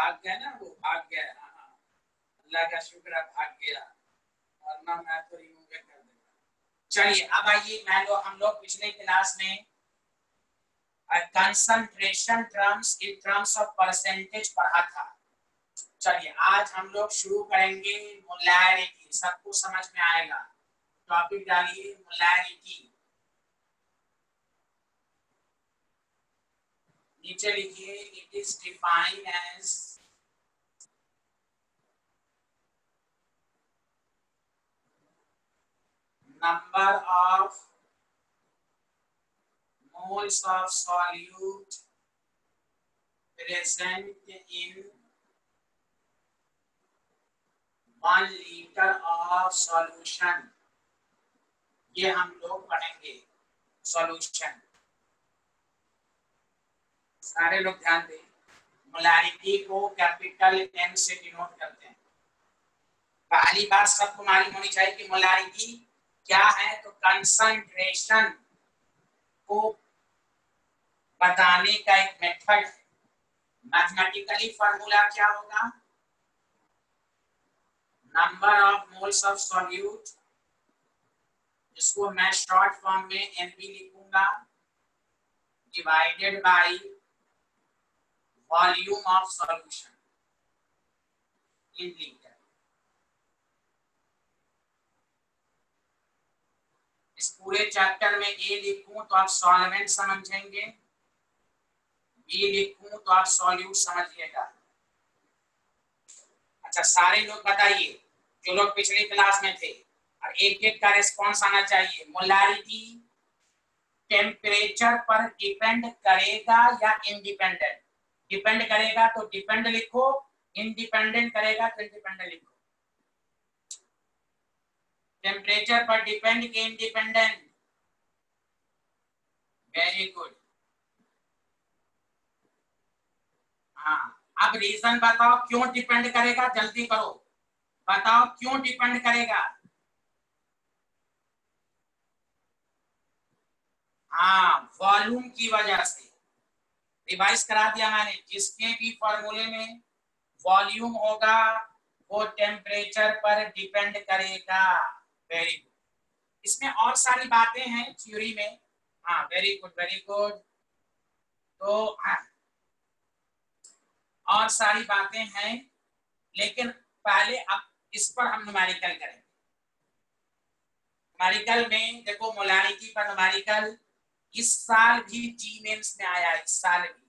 भाग गया ना वो भाग गया। हाँ, हाँ। अल्लाह का शुक्र है भाग गया। वरना मैं तो रिमूव कर देगा चलिए अब आइए मान लो हम लोग पिछले क्लास में concentration terms in terms of percentage पढ़ा था। चलिए आज हम लोग शुरू करेंगे मोलैरिटी सबको समझ में आएगा। टॉपिक डालिए मोलैरिटी नीचे लिखिए it is defined as number of moles of solute present in one litre of solution ये हम लोग पढ़ेंगे सॉल्यूशन सारे लोग ध्यान दें। मोलारिटी को कैपिटल एम से डिनोट करते हैं। पहली बात सबको मालूम होनी चाहिए कि मोलारिटी क्या है तो कंसंट्रेशन को बताने का एक मेथड मैथमेटिकली फॉर्मूला क्या होगा? Number of moles of solute इसको मैं शॉर्ट फॉर्म में एनपी लिखूँगा divided by volume of solution in litre इस पूरे चैप्टर में ए लिखूं तो आप सॉल्वेंट समझेंगे बी लिखूं तो आप सॉल्यूट समझिएगा। अच्छा सारे लोग बताइए, जो लोग पिछली क्लास में थे, और एक एक का रिस्पॉन्स आना चाहिए। मोलारिटी टेम्परेचर पर डिपेंड करेगा या इंडिपेंडेंट डिपेंड करेगा तो डिपेंड लिखो, इंडिपेंडेंट करेगा तो इंडिपेंडेंट लिखो। टेम्परेचर पर डिपेंड के इंडिपेंडेंट वेरी गुड हाँ अब रीजन बताओ क्यों डिपेंड करेगा, जल्दी करो। बताओ क्यों डिपेंड करेगा? हाँ वॉल्यूम की वजह से। रिवाइज करा दिया मैंने। जिसके भी फॉर्मूले में वॉल्यूम होगा, वो टेम्परेचर पर डिपेंड करेगा। वेरी गुड इसमें और सारी बातें हैं थ्योरी में। हाँ वेरी गुड वेरी गुड तो हाँ। और सारी बातें हैं, लेकिन पहले अब इस पर हम न्यूमेरिकल करेंगे। न्यूमेरिकल में देखो मोलारिटी पर न्यूमेरिकल इस साल भी जी में आया, इस साल भी।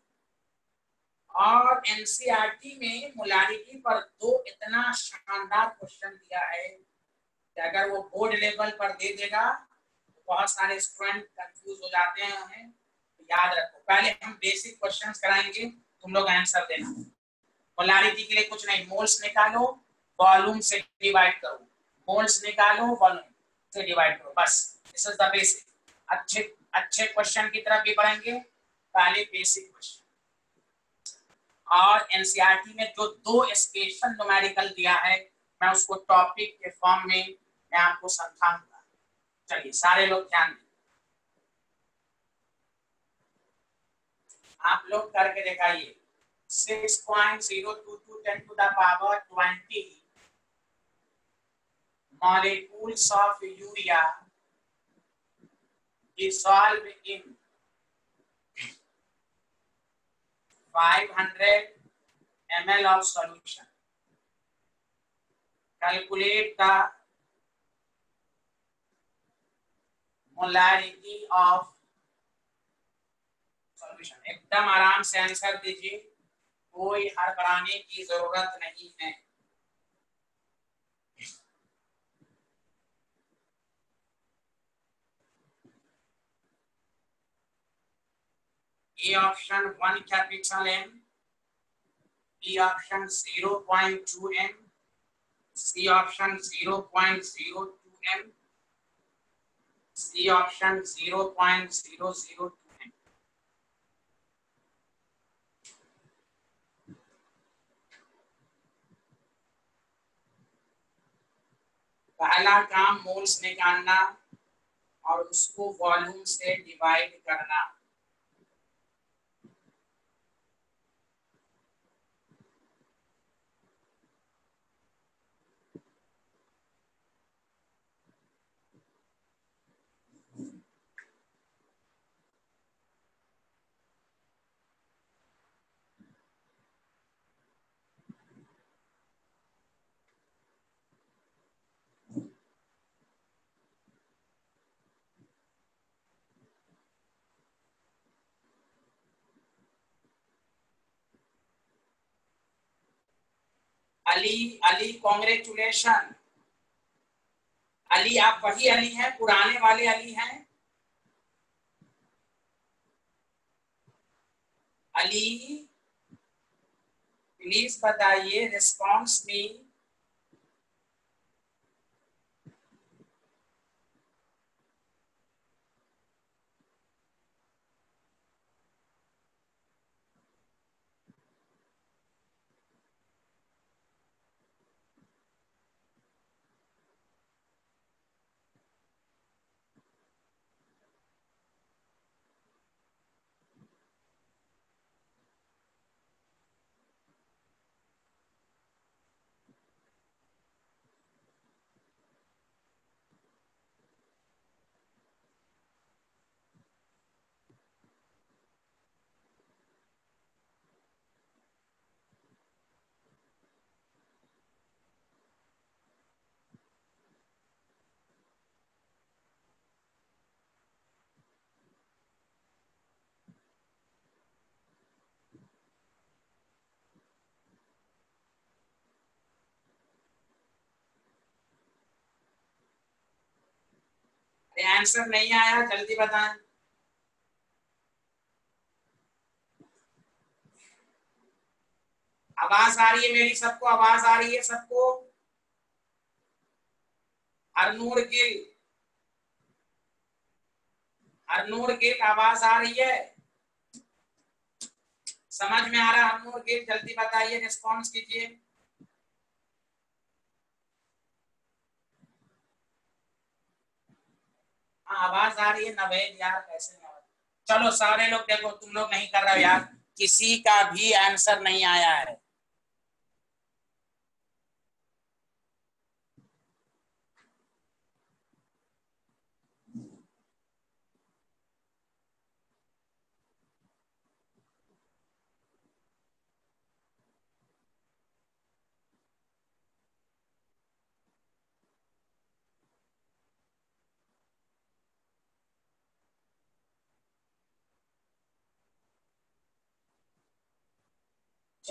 और एनसीईआरटी में मोलारिटी पर दो इतना शानदार क्वेश्चन दिया है कि अगर वो बोर्ड लेवल पर दे देगा तो बहुत सारे स्टूडेंट कंफ्यूज हो जाते हैं तो याद रखो, पहले हम बेसिक क्वेश्चंस कराएँगे, तुम लोग आंसर देना। मोलारिटी के लिए कुछ नहीं मोल्स निकालो वॉल्यूम से डिवाइड करो। मोल्स निकालो वॉल्यूम से डिवाइड करो, बस। दिस इज़ द बेसिक अच्छे अच्छे क्वेश्चन की तरफ़ भी बढ़ेंगे, पहले बेसिक क्वेश्चन और एनसीईआरटी में जो दो स्पेशल न्यूमेरिकल दिया है, मैं उसको टॉपिक के फॉर्म में मैं आपको समझाऊँगा। चलिए, सारे लोग ध्यान दें। आप लोग करके दिखाइए। 6.022 10 to the power 20 molecules of urea dissolve in 500 ml of solution. Calculate the molarity of solution. एकदम आराम से आंसर दीजिए कोई हड़बड़ाने की ज़रूरत नहीं है A option 1 capital M, B option 0.2 M, C option 0.02 M, C option 0.002 M. पहला काम मोल्स निकालना और उसको वॉल्यूम से डिवाइड करना अली अली कॉन्ग्रेचुलेशन अली, आप वही अली हैं, पुराने वाले अली हैं। अली प्लीज़ बताइए रिस्पॉन्स मी आंसर नहीं आया, जल्दी बताएँ। आवाज़ आ रही है मेरी, सबको आवाज़ आ रही है, सबको? हरनूर गिल। हरनूर गिल, आवाज़ आ रही है? समझ में आ रहा है हरनूर गिल? जल्दी बताइए रिस्पॉन्स कीजिए। आवाज़ आ रही है नवेद यार, कैसे नहीं चलो सारे लोग देखो, तुम लोग नहीं कर रहे हो यार। किसी का भी आंसर नहीं आया है।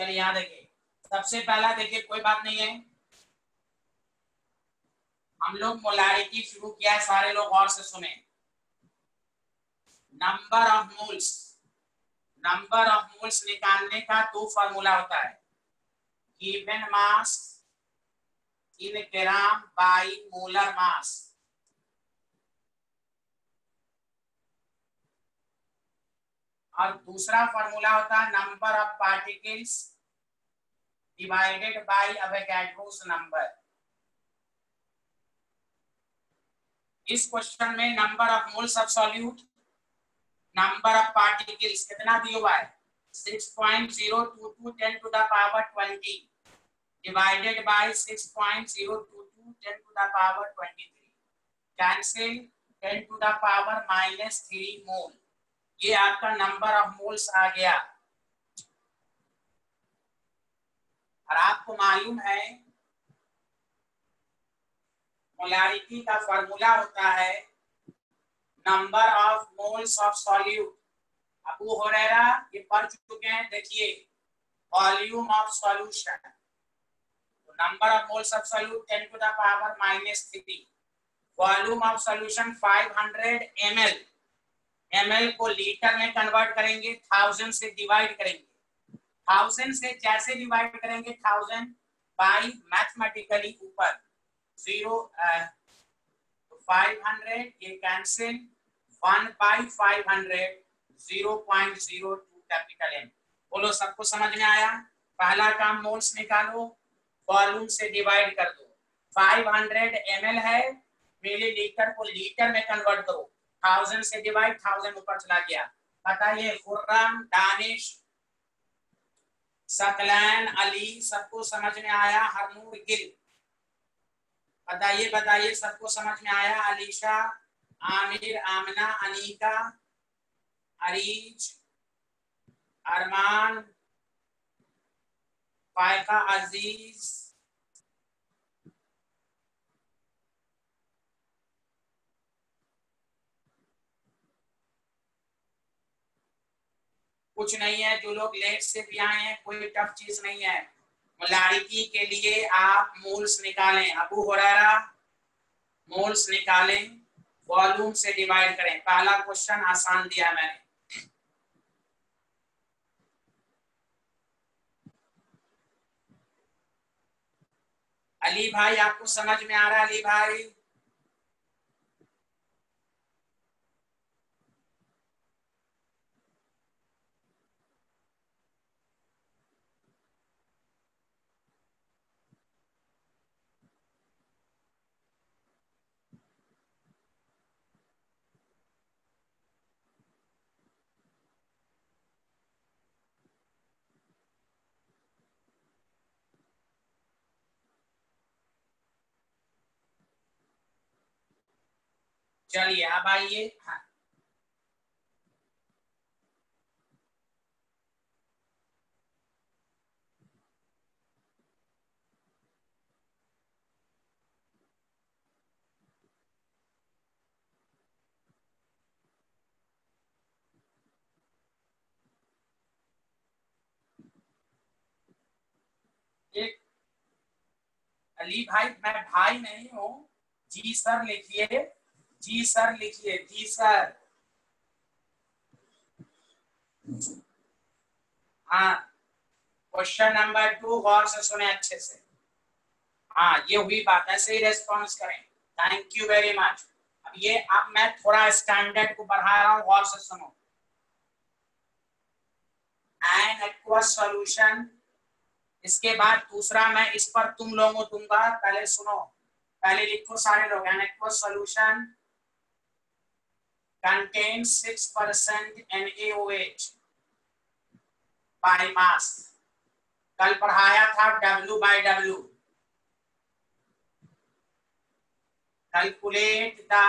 चलिए यहाँ देखिए सबसे पहला, देखिए, कोई बात नहीं है। हम लोग मोलारिटी शुरू किया है, सारे लोग और से सुने। Number of moles number of moles निकालने का दो फॉर्मूला होता है। Given mass in gram by molar mass और दूसरा फॉर्मूला होता है number of particles divided by Avogadro's number इस क्वेश्चन में number of moles of solute number of particles कितना दिया हुआ है? 6.022 10 to the power 20 divided by 6.022 10 to the power 23 cancel 10 to the power minus 3 mole ये आपका नंबर ऑफ़ मोल्स आ गया। और आपको मालूम है, मोलारिटी का फॉर्मूला होता है number of moles of solute Abu Horaira ये पढ़ चुके हैं, देखिए volume of solution number of moles of solute 10 to the power minus 3 volume of solution 500 ml M को लीटर में कन्वर्ट करेंगे थाउज़ेंड से डिवाइड करेंगे। थाउज़ेंड से जैसे डिवाइड करेंगे थाउज़ेंड बाई मैथमेटिकली ऊपर। ज़ीरो फाइव हंड्रेड ये cancel one by five hundred zero point zero two capital M बोलो, सबको समझ में आया? पहला काम मोल्स निकालो वॉल्यूम से डिवाइड कर दो। 500 ml है मिलीलीटर को लीटर में कन्वर्ट करो। थाउज़ेंड से डिवाइड थाउज़ेंड ऊपर चला गया। बताइए, खुर्रम, दानिश, सकलैन, अली, सबको समझ में आया? हरनूर, गिल। बताइए बताइए, सबको समझ में आया? अलीशा, आमिर, आमना, अनीका, अरीज, अरमान फायका अज़ीज़ कुछ नहीं है, जो लोग लेट से भी आए हैं, कोई टफ चीज़ नहीं है। मोलारिटी के लिए आप मूल्स निकालें। अबू हुरैरा, मूल्स निकालें, वॉल्यूम से डिवाइड करें। पहला क्वेश्चन आसान दिया मैंने। अली भाई, आपको समझ में आ रहा है, अली भाई? चलिए अब आइए। हाँ। एक अली भाई मैं भाई नहीं हूँ। जी सर लिखिए। जी सर, लिखिए। जी सर। हाँ। क्वेश्चन नंबर टू गौर से सुने अच्छे से। हाँ ये हुई बात है, सही रेस्पॉन्स करें। थैंक यू वेरी मच अब ये, अब मैं थोड़ा स्टैंडर्ड को बढ़ा रहा हूँ, गौर से सुनो। एक्वस सॉल्यूशन इसके बाद दूसरा मैं इस पर तुम लोगों दूँगा, पहले सुनो। पहले लिखो सारे लोग। An aqueous solution contains 6% NaOH by mass. कल पढ़ाया था W by W. Calculate the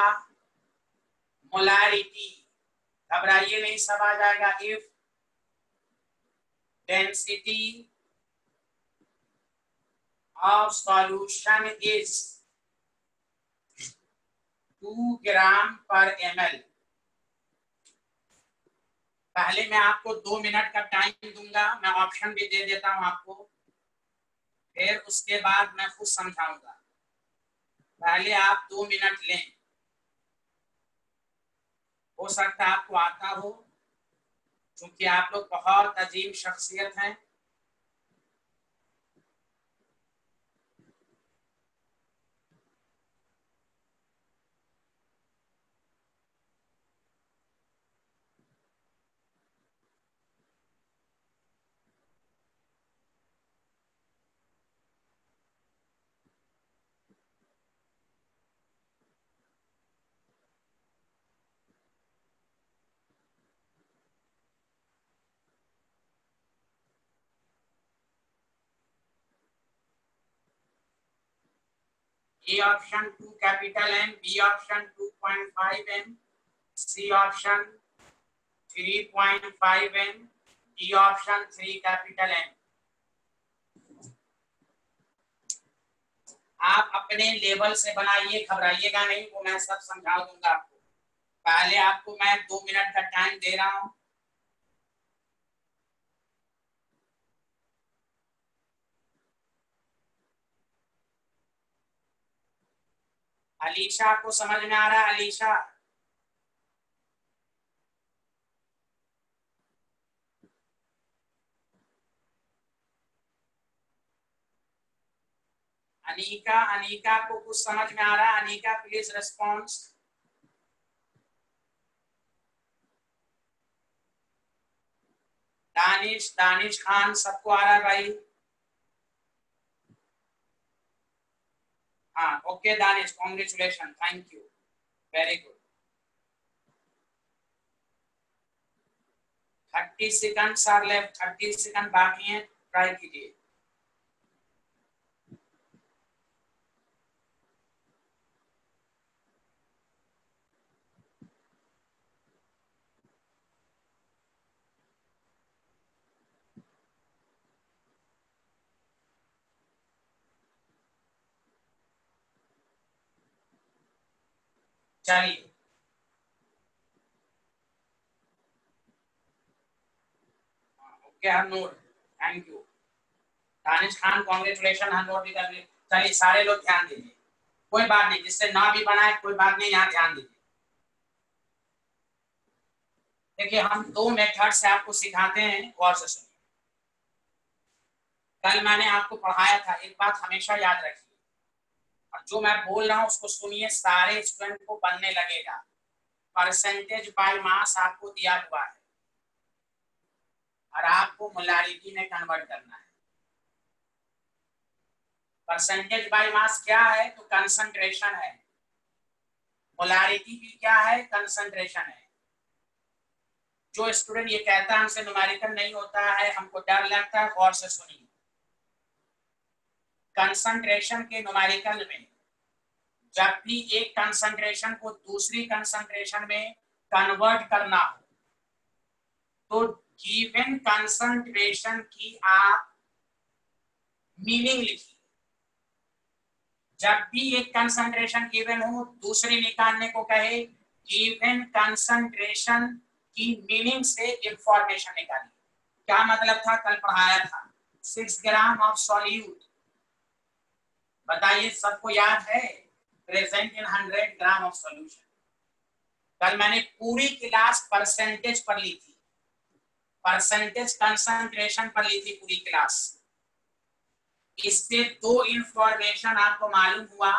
molarity. घबराइए नहीं सब आ जाएगा if density of solution is 2 gram per ml पहले मैं आपको दो मिनट का टाइम दूँगा, मैं ऑप्शन भी दे देता हूँ आपको। फिर उसके बाद मैं खुद समझाऊँगा। पहले आप दो मिनट लें। हो सकता है आपको आता हो, क्योंकि आप लोग बहुत अजीब शख्सियत हैं। A option 2 capital M, B option 2.5 M, C option 3.5 M, D option 3 capital M. आप अपने लेवल से बनाइए घबराइएगा नहीं वो मैं सब समझा दूँगा आपको पहले आपको मैं दो मिनट का टाइम दे रहा हूँ अलीशा को समझ में आ रहा है, अलीशा। अनिका अनिका को कुछ समझ में आ रहा है, अनिका प्लीज़ रेस्पॉन्स दानिश दानिश खान, सबको आ रहा है भाई। हाँ okay Danish congratulation thank you very good thirty seconds are left thirty second बाकी हैं ट्राई कीजिए। चलिए okay Harnoor thank you Danish Khan congratulation भी चलिए सारे लोग ध्यान दीजिए। कोई बात नहीं, जिससे ना भी बनाए, कोई बात नहीं, यहाँ ध्यान दीजिए। देखिए, हम दो मेथड से आपको सिखाते हैं, गौर से सुनिए। कल मैंने आपको पढ़ाया था, एक बात हमेशा याद रखिए। और जो मैं बोल रहा हूँ, उसको सुनिए, सारे स्टूडेंट को बनने लगेगा। परसेंटेज बाय मास आपको दिया हुआ है। और आपको मोलारिटी में कन्वर्ट करना है। परसेंटेज बाय मास क्या है? तो कंसंट्रेशन है। मोलारिटी भी क्या है? कंसंट्रेशन है। जो स्टूडेंट ये कहता है, हमसे न्यूमेरिकल नहीं होता है, हमको डर लगता है, गौर से सुनिए। कंसंट्रेशन के न्यूमेरिकल में। जब भी एक कंसंट्रेशन को दूसरी कंसंट्रेशन में कन्वर्ट करना हो तो गिवन कंसंट्रेशन की आप मीनिंग लिखिए। जब भी एक कंसंट्रेशन गिवन हो, दूसरी निकालने को कहे गिवन कंसंट्रेशन की मीनिंग से इंफॉर्मेशन निकालिए। क्या मतलब था? कल पढ़ाया था। सिक्स ग्राम ऑफ़ सॉल्यूट बताइए, सबको याद है? Present in hundred gram of solution कल मैंने पूरी क्लास परसेंटेज पर ली थी। परसेंटेज कंसंट्रेशन पर ली थी पूरी क्लास इससे दो इंफॉर्मेशन आपको मालूम हुआ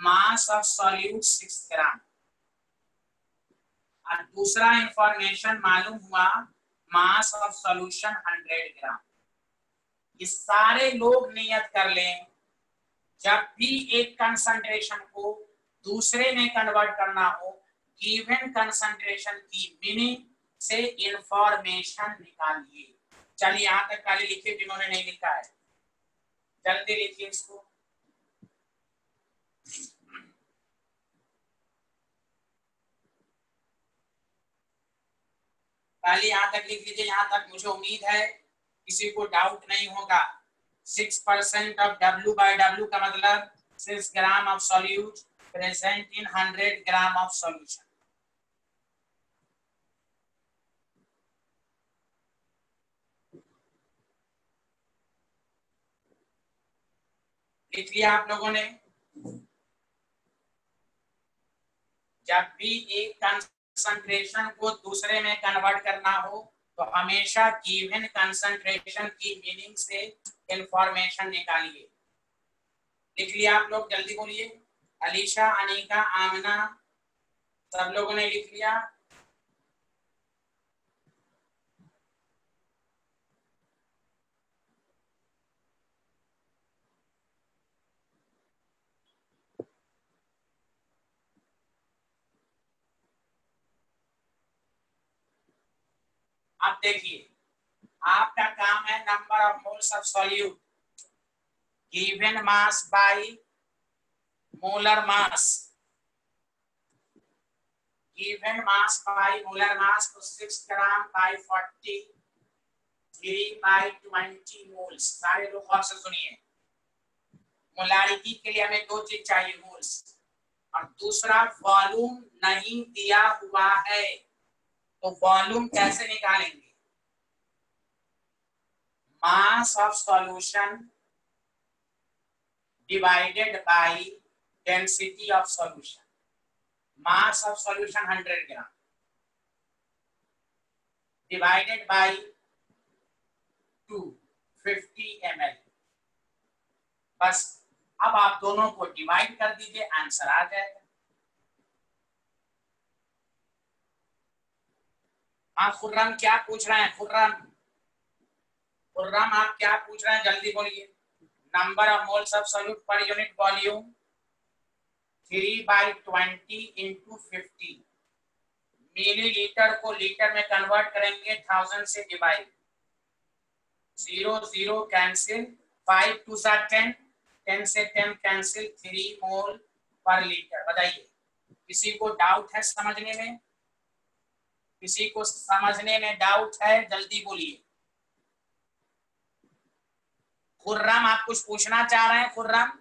mass of solute six gram और दूसरा इंफॉर्मेशन मालूम हुआ mass of solution hundred gram ये सारे लोग नियत कर लें। जब भी एक कंसंट्रेशन को दूसरे में कन्वर्ट करना हो गिवन कंसंट्रेशन की मीनिंग से इंफॉर्मेशन निकालिए। चलिए, यहाँ तक खाली लिखिए जिन्होंने नहीं लिखा है। जल्दी लिखिए इसको। पहले यहाँ तक लिख लीजिए, यहाँ तक मुझे उम्मीद है, किसी को डाउट नहीं होगा। Six percent of W by W का मतलब six gram of solute present in hundred gram of solution लिया आप लोगों ने। जब भी एक कंसंट्रेशन को दूसरे में कन्वर्ट करना हो तो हमेशा गिवन कंसंट्रेशन की मीनिंग से इंफॉर्मेशन निकालिए। लिख लिया आप लोग, जल्दी बोलिए। अलीशा, अनिका, आमना, सब लोगों ने लिख लिया। आप देखिए। आपका काम है number of moles of solute. Given mass by molar mass. Given mass by molar mass तो 6 ग्राम बाय 40 3 बाय 20 मोल्स सारे लोग गौर से सुनिए। मोलारिटी के लिए हमें दो चीज़ चाहिए मोल्स और दूसरा वॉल्यूम नहीं दिया हुआ है। तो वॉल्यूम कैसे निकालेंगे? Mass of solution divided by density of solution mass of solution 100 gram divided by 250 ml बस, अब आप दोनों को डिवाइड कर दीजिए आंसर आ जाएगा। हाँ खुर्रम क्या पूछ रहे हैं? खुर्रम। खुर्रम, आप क्या पूछ रहे हैं? जल्दी बोलिए। Number of moles of solute per unit volume three by twenty into fifty millilitre को लीटर में कन्वर्ट करेंगे थाउज़ेंड से divide zero zero cancel five two सा टेन टेन से ten cancel three mole per litre बताइए। किसी को doubt है समझने में? किसी को समझने में डाउट है? जल्दी बोलिए। खुर्रम आप कुछ पूछना चाह रहे हैं खुर्रम?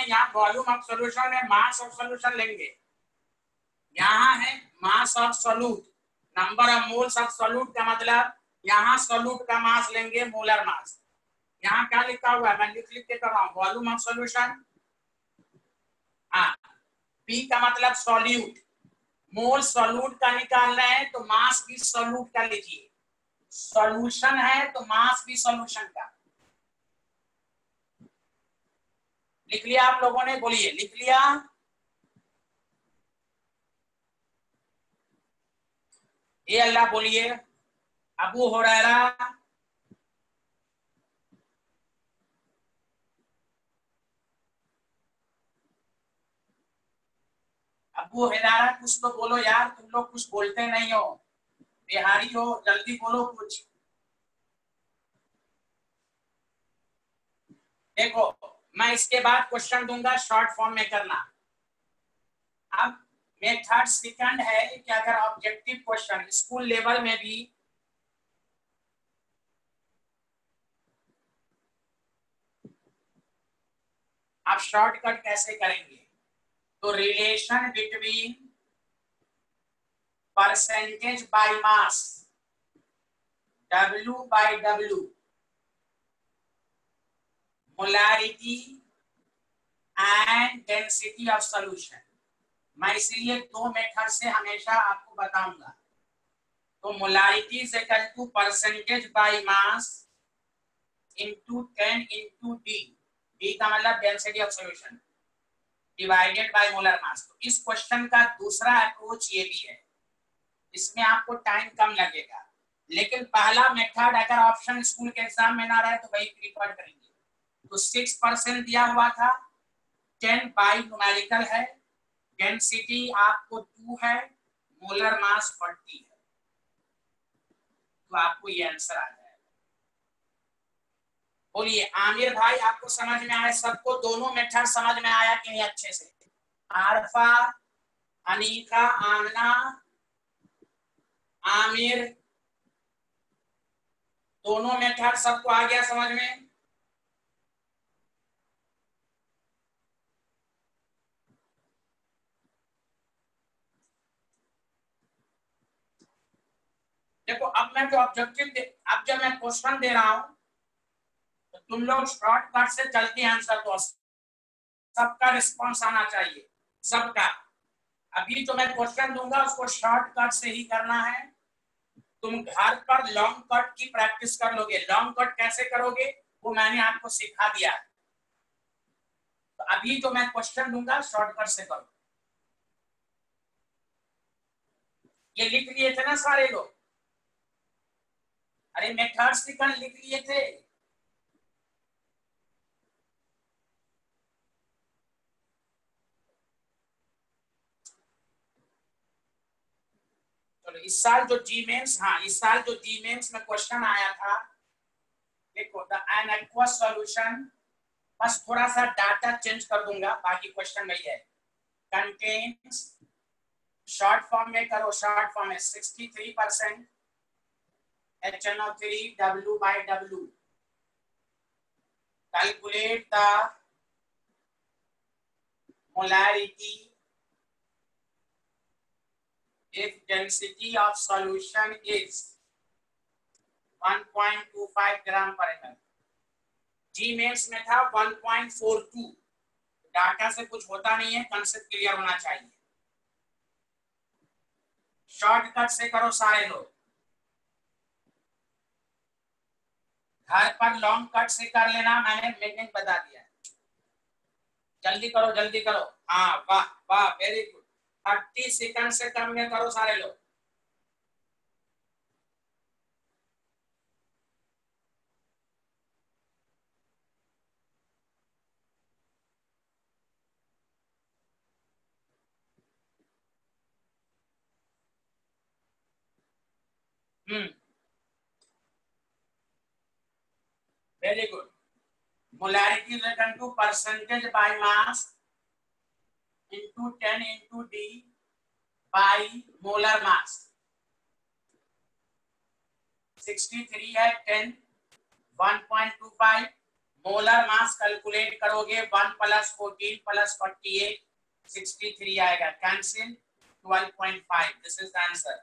लेंगे यहाँ वॉल्यूम ऑफ़ सोल्यूशन में मास ऑफ़ सोल्यूशन लेंगे। यहाँ है mass of solute number of moles of solute का मतलब यहाँ सोल्यूट का मास लेंगे मोलर मास यहाँ क्या लिखा हुआ है? मैं लिख लिख के कर रहा हूँ। वॉल्यूम ऑफ़ सोल्यूशन हाँ। पी का मतलब सॉल्यूट मोल सॉल्यूट का निकाल रहे हैं तो मास भी सॉल्यूट का लीजिए। सॉल्यूशन है तो मास भी सॉल्यूशन का। लिख लिया आप लोगों ने, बोलिए, लिख लिया। ये अल्लाह बोलिए, अबू हुरैरा अबू हिदारा कुछ तो बोलो यार, तुम लोग कुछ बोलते नहीं हो। बिहारी हो, जल्दी बोलो कुछ। देखो मैं इसके बाद क्वेश्चन दूँगा शॉर्ट फॉर्म में करना। अब मेथड सेकंड है कि अगर ऑब्जेक्टिव क्वेश्चन स्कूल लेवल में भी आप शॉर्टकट कैसे करेंगे? तो relation between percentage by mass W by W molarity and density of solution मैं इसलिए दो मेथड से हमेशा आपको बताऊँगा। तो molarity is equal to percentage by mass into 10 into D D का मतलब density of solution divided by molar mass तो इस क्वेश्चन का दूसरा अप्रोच ये भी है। इसमें आपको टाइम कम लगेगा। लेकिन पहला मेथड अगर ऑप्शन स्कूल के एग्ज़ाम में ना रहे तो वही प्रीफर करेंगे। तो सिक्स परसेंट दिया हुआ था टेन बाई न्यूमेरिकल है। डेंसिटी आपको टू है मोलर मास फोर्टी है। तो आपको ये आंसर आ जाएगा बोलिए, आमिर भाई, आपको समझ में आया? सबको दोनों मेथड समझ में आया कि नहीं अच्छे से? आरफा अनीका आमना, आमिर, दोनों मेथड सबको आ गया समझ में? देखो, अब मैं जो ऑब्जेक्टिव अब जब मैं क्वेश्चन दे रहा हूँ तो तुम लोग शॉर्टकट से जल्दी आंसर दो। सबका रिस्पॉन्स आना चाहिए। सबका। अभी जो मैं क्वेश्चन दूँगा, उसको शॉर्टकट से ही करना है। तुम घर पर लॉन्ग कट की प्रैक्टिस कर लोगे। लॉन्ग कट कैसे करोगे? वो मैंने आपको सिखा दिया। तो अभी जो मैं क्वेश्चन दूँगा शॉर्टकट से करो। ये लिख लिए थे ना सारे लोग? अरे मेथड्स लिख लिए थे। चलो इस साल जो जी मेन्स हाँ इस साल जो जी मेन्स में क्वेश्चन आया था, देखो द एन एक्वस सॉल्यूशन बस थोड़ा सा डाटा चेंज कर दूँगा, बाकी क्वेश्चन वही है। कंटेन्स शॉर्ट फॉर्म में करो शॉर्ट फॉर्म में 63 percent H N O three W by W calculate the molarity if density of solution is 1.25 gram per M G mains में था 1.42 डाटा से कुछ होता नहीं है कंसेप्ट क्लियर होना चाहिए। शॉर्टकट से करो सारे लोग। घर पर लॉन्ग कट से कर लेना मैंने मीनिंग बता दिया जल्दी करो जल्दी करो। हाँ वाह वाह वेरी गुड थर्टी सेकंड से कम में करो सारे लोग। हम्म। Very good molarity is to percentage by mass into 10 into d by molar mass. 63 है 10 1.25 मोलर मास कैलकुलेट करोगे one plus fourteen plus forty eight sixty three आएगा. Cancel twelve point five this is the answer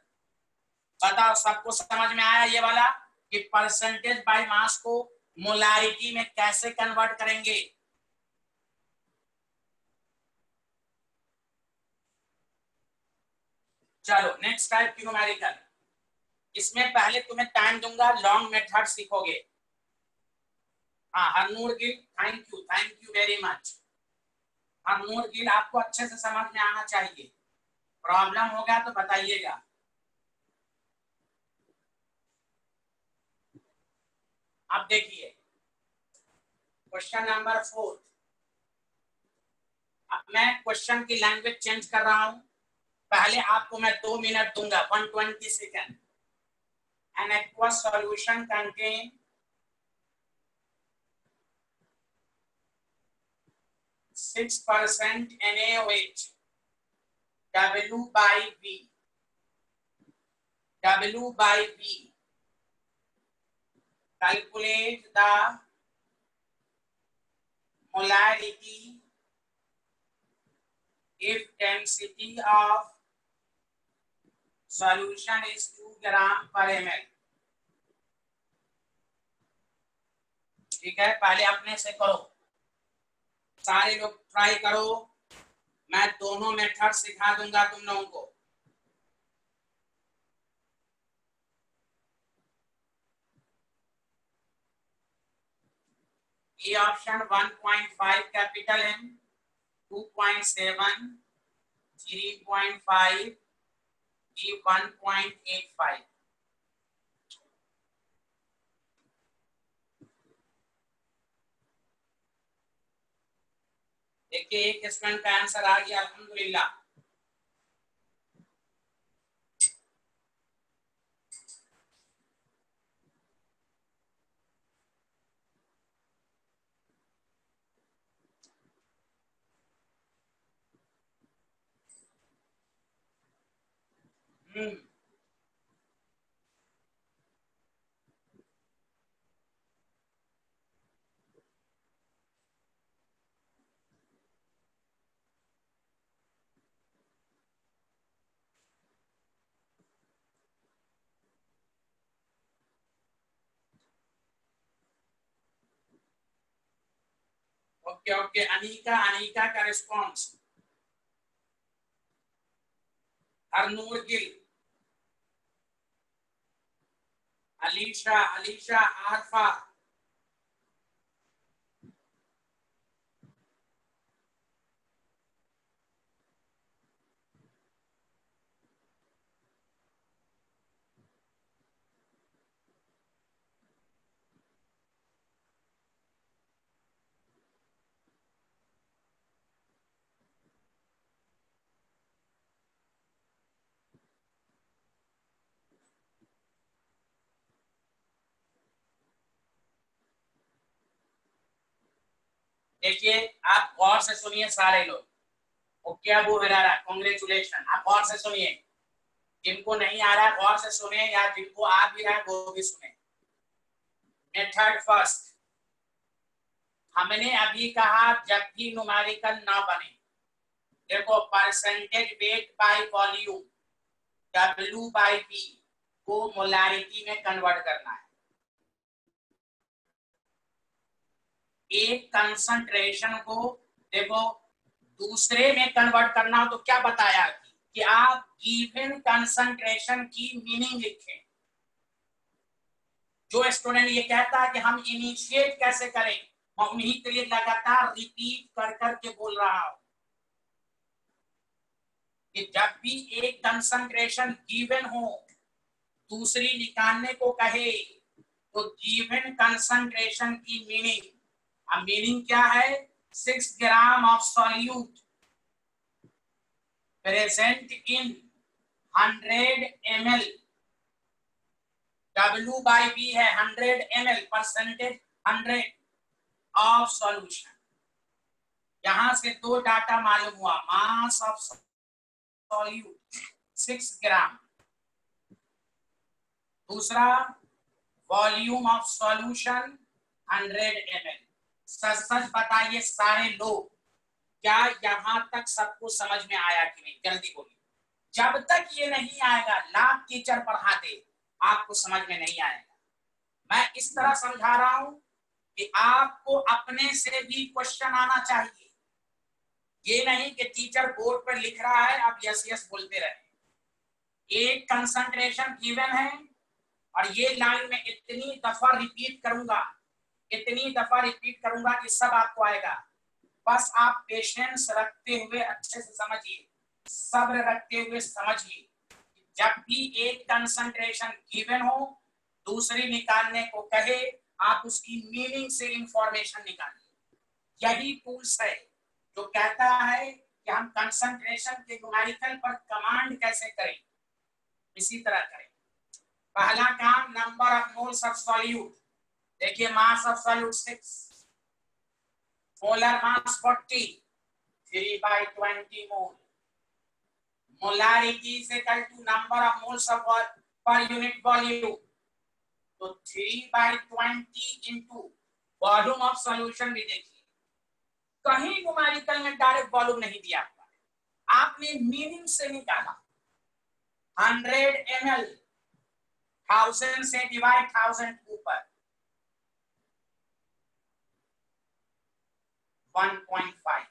बताओ, सबको समझ में आया ये वाला? कि परसेंटेज बाय मास को मोलारिटी में कैसे कन्वर्ट करेंगे? चलो नेक्स्ट टाइप की न्यूमेरिकल इसमें पहले तुम्हें टाइम दूँगा लॉन्ग मेथड सीखोगे। हाँ Harnoor Gill thank you thank you very much Harnoor Gill, आपको अच्छे से समझ में आना चाहिए। प्रॉब्लम होगा तो बताइएगा। अब देखिए। क्वेश्चन नंबर फोर अब मैं क्वेश्चन की लैंग्वेज चेंज कर रहा हूँ। पहले आपको मैं दो मिनट दूँगा one twenty second an aqua solution contain six percent NaOH W by V W by V. calculate the molarity if density of solution is 2 gram per ml ठीक है पहले अपने से करो सारे लोग ट्राई करो मैं दोनों मेथड सिखा दूँगा तुम लोगों को A option 1.5 capital M, 2.7, 3.5, B 1.85. देखिए एक स्टूडेंट का आंसर आ गया अल्हम्दुलिल्लाह ओके ओके अनिका अनिका का रिस्पॉन्स हरनूर गिल अलीशा अलीशा आरफा देखिए, आप गौर से सुनिए सारे लोग। ओके अबू हरारा कॉन्ग्रेचुलेशन आप गौर से सुनिए। जिनको नहीं आ रहा गौर से सुने या जिनको आ भी रहा, वो भी सुने। मेथड फ़र्स्ट हमने अभी कहा, जब भी न्यूमेरिकल ना बने। देखो percentage weight by volume W by V को मोलारिटी में कन्वर्ट करना है। एक कंसंट्रेशन को देखो, दूसरे में कन्वर्ट करना हो तो क्या बताया कि आप गिवन कंसंट्रेशन की मीनिंग लिखें। जो स्टूडेंट ये कहता है कि हम इनिशिएट कैसे करें, मैं उन्हीं के लिए लगातार रिपीट कर कर के बोल रहा हूँ। कि जब भी एक कंसंट्रेशन गिवन हो, दूसरी निकालने को कहे तो गिवन कंसंट्रेशन की मीनिंग अब मीनिंग क्या है? Six gram of solute present in hundred M L W by V है hundred M L percentage hundred of solution यहाँ से दो डाटा मालूम हुआ mass of solute six gram दूसरा volume of solution hundred M L सच सच बताइए सारे लोग, क्या यहाँ तक सबको समझ में आया कि नहीं? जल्दी बोलिए। जब तक ये नहीं आएगा, लाख टीचर पढ़ा दे, आपको समझ में नहीं आएगा। मैं इस तरह समझा रहा हूँ कि आपको अपने से भी क्वेश्चन आना चाहिए। ये नहीं कि टीचर बोर्ड पर लिख रहा है, आप यस यस बोलते रहे। एक कंसंट्रेशन गिवन है, और ये लाइन में इतनी दफ़ा रिपीट करूँगा इतनी दफ़ा रिपीट करूँगा कि सब आपको आएगा। बस आप पेशेंस रखते हुए अच्छे से समझिए। सब्र रखते हुए समझिए जब भी एक कंसंट्रेशन गिवन हो, दूसरी निकालने को कहे, आप उसकी मीनिंग से इंफॉर्मेशन निकालिए। यही टूल्स है जो कहता है कि हम कंसंट्रेशन के न्यूमेरिकल पर कमांड कैसे करें। इसी तरह करें। पहला काम number of moles of solute देखिए mass of solute six molar mass forty three by twenty mole. molarity is equal to number of moles of per unit volume तो three by twenty into volume of solution भी देखिए। कहीं numerical में direct volume नहीं दिया। हुआ आपने meaning से निकाला। हंड्रेड एम एल थाउज़ेंड से डिवाइड थाउज़ेंड ऊपर 1.5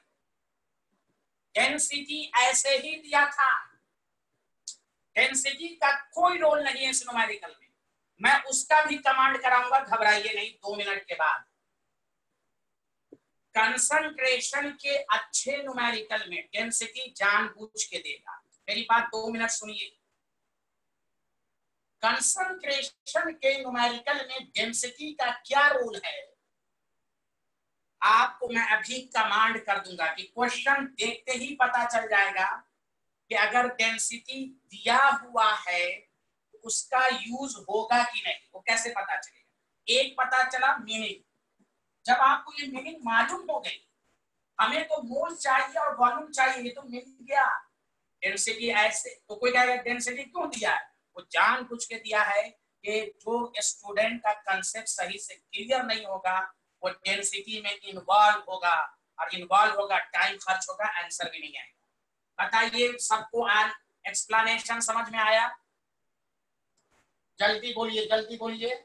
डेंसिटी ऐसे ही दिया था। डेंसिटी का कोई रोल नहीं है न्यूमेरिकल में। मैं उसका भी कमांड कराऊँगा, घबराइए नहीं, दो मिनट के बाद। कंसंट्रेशन के अच्छे न्यूमेरिकल में डेंसिटी जानबूझ के देगा। मेरी बात दो मिनट सुनिए। कंसंट्रेशन के न्यूमेरिकल में डेंसिटी का क्या रोल है? आपको मैं अभी कमांड कर दूँगा कि क्वेश्चन देखते ही पता चल जाएगा कि अगर डेंसिटी दिया हुआ है तो उसका यूज़ होगा कि नहीं? वो कैसे पता चलेगा? एक पता चला मीनिंग जब आपको ये मीनिंग मालूम हो गई, हमें तो मोल चाहिए और वॉल्यूम चाहिए, ये तो मिल गया। डेंसिटी ऐसे तो कोई कहेगा डेंसिटी क्यों दिया है? वो जान पूछ के दिया है कि जो स्टूडेंट का कंसेप्ट सही से क्लियर नहीं होगा वो डेंसिटी में इन्वॉल्व होगा, और इन्वॉल्व होगा टाइम खर्च होगा आंसर भी नहीं आएगा। बताइए, सबको एक्सप्लेनेशन समझ में आया? जल्दी बोलिए जल्दी बोलिए।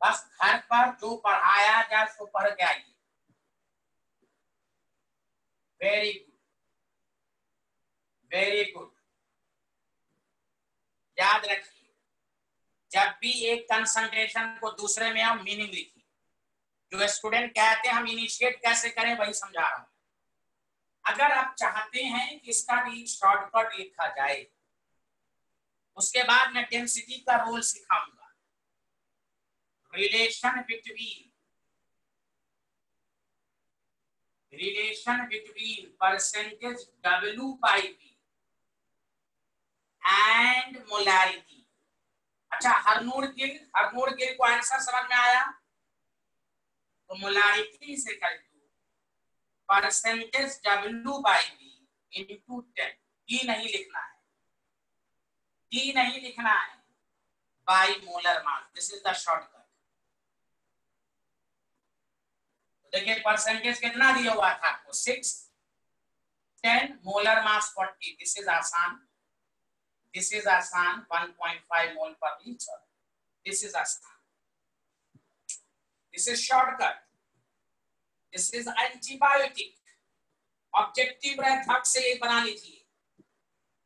बस घर पर जो पढ़ाया जाए उसको पढ़ के आइए। वेरी गुड वेरी गुड याद रखिए, जब भी एक कंसंट्रेशन को दूसरे में हम मीनिंग लिखिए जो स्टूडेंट कहते हैं, हम इनिशिएट कैसे करें, वही समझा रहा हूँ। अगर आप चाहते हैं कि इसका भी शॉर्टकट लिखा जाए, उसके बाद मैं डेंसिटी का role सिखाऊँगा। Relation between relation between percentage W by V and molarity. अच्छा हरनूर गिल हरनूर गिल को आंसर समझ में आया? तो मोलारिटी से कर to percentage W by V into ten D नहीं लिखना है। डी नहीं लिखना है। By molar mass this is the shortcut देखिए परसेंटेज कितना दिया हुआ था? आपको six ten molar mass forty this is आसान. दिस इज़ आसान. 1.5 mole per litre this is आसान. This is shortcut this is antibiotic objective रहे थक से ये बना लीजिए।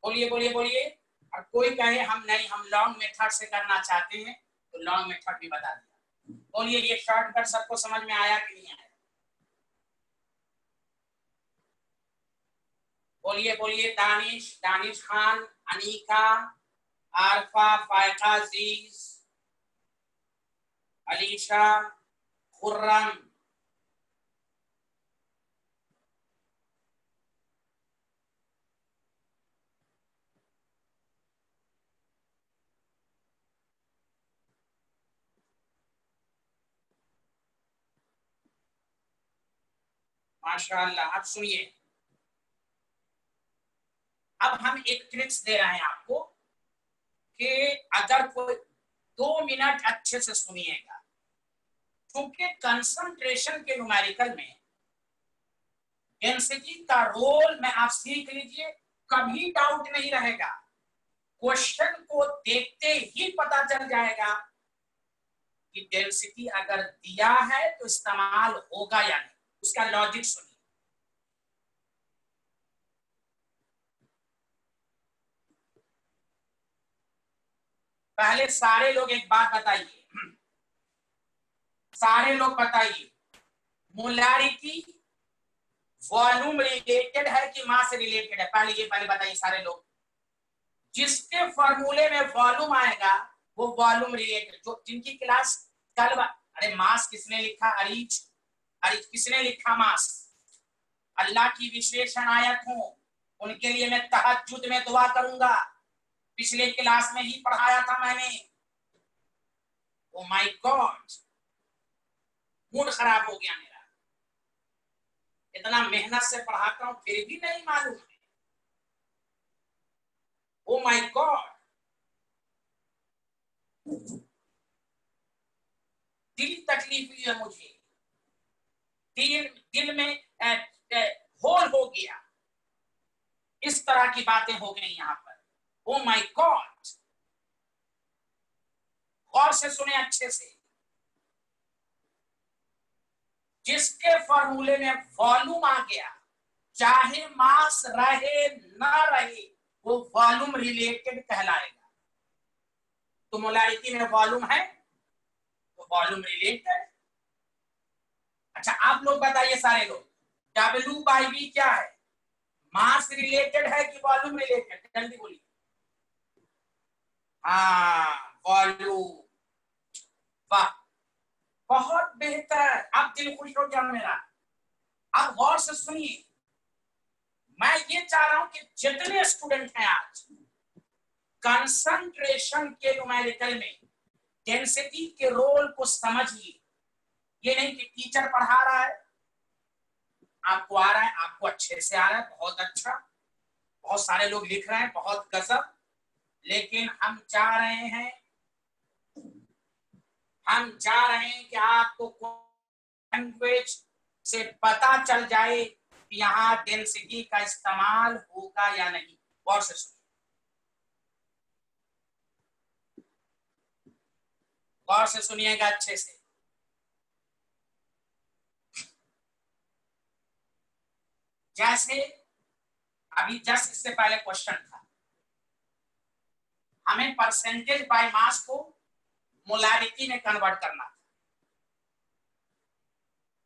बोलिए बोलिए बोलिए। और कोई कहे हम नहीं, हम लॉन्ग मेथड से करना चाहते हैं तो लॉन्ग मेथड भी बता दिया। बोलिए, ये शॉर्टकट सबको समझ में आया कि नहीं आया? बोलिए बोलिए दानिश दानिश खान अनीका आरफा फायका जीज अलीशा खुर्रम। माशाल्लाह आप सुनिए। अब हम एक ट्रिक्स दे रहे हैं आपको कि अगर कोई दो मिनट अच्छे से सुनिएगा क्योंकि कंसंट्रेशन के न्यूमेरिकल में डेंसिटी का रोल में आप सीख लीजिए, कभी डाउट नहीं रहेगा। क्वेश्चन को देखते ही पता चल जाएगा कि डेंसिटी अगर दिया है तो इस्तेमाल होगा या नहीं। उसका लॉजिक सुनिए। पहले सारे लोग एक बात बताइए। सारे लोग बताइए मोलारिटी वॉल्यूम रिलेटेड है कि मास रिलेटेड है? पहले ये पहले बताइए सारे लोग। जिसके फॉर्मूले में वॉल्यूम आएगा, वो वॉल्यूम रिलेटेड जो जिनकी क्लास कल अरे मास किसने लिखा? अरीज। अरीज किसने लिखा मास? अल्लाह की विशेष आयत हूँ। उनके लिए मैं तहजुद में दुआ करूँगा। पिछले क्लास में ही पढ़ाया था मैंने। ओ माय गॉड मूड खराब हो गया मेरा। इतना मेहनत से पढ़ाता हूँ, फिर भी नहीं मालूम है। ओ माय गॉड दिल तकलीफ़ हुई है मुझे। दिल दिल में होल हो गया। इस तरह की बातें हो गई यहाँ पर। ओ माय गॉड गौर से सुने अच्छे से। जिसके फॉर्मूले में वॉल्यूम आ गया, चाहे मास रहे, ना रहे, वो वॉल्यूम रिलेटेड कहलाएगा। तो मोलारिटी में वॉल्यूम है तो वॉल्यूम रिलेटेड। अच्छा आप लोग बताइए सारे लोग डब्ल्यू बाई बी क्या है? मास रिलेटेड है कि वॉल्यूम रिलेटेड? जल्दी बोलिए। हाँ वॉल्यूम वाह बहुत बेहतर अब दिल खुश हो गया मेरा। अब गौर से सुनिए। मैं ये चाह रहा हूँ कि जितने स्टूडेंट हैं आज कंसंट्रेशन के न्यूमेरिकल में डेंसिटी के रोल को समझिए। ये नहीं कि टीचर पढ़ा रहा है। आपको आ रहा है, आपको अच्छे से आ रहा है, बहुत अच्छा। बहुत सारे लोग लिख रहे हैं, बहुत गजब। लेकिन हम चाह रहे हैं, हम चाह रहे हैं कि आपको लैंग्वेज से पता चल जाए कि यहाँ डेंसिटी का इस्तेमाल होगा या नहीं। गौर से सुनिए। गौर से सुनिएगा अच्छे से। जैसे, अभी जस्ट इससे पहले क्वेश्चन हमें परसेंटेज बाय मास को मोलारिटी में कन्वर्ट करना था।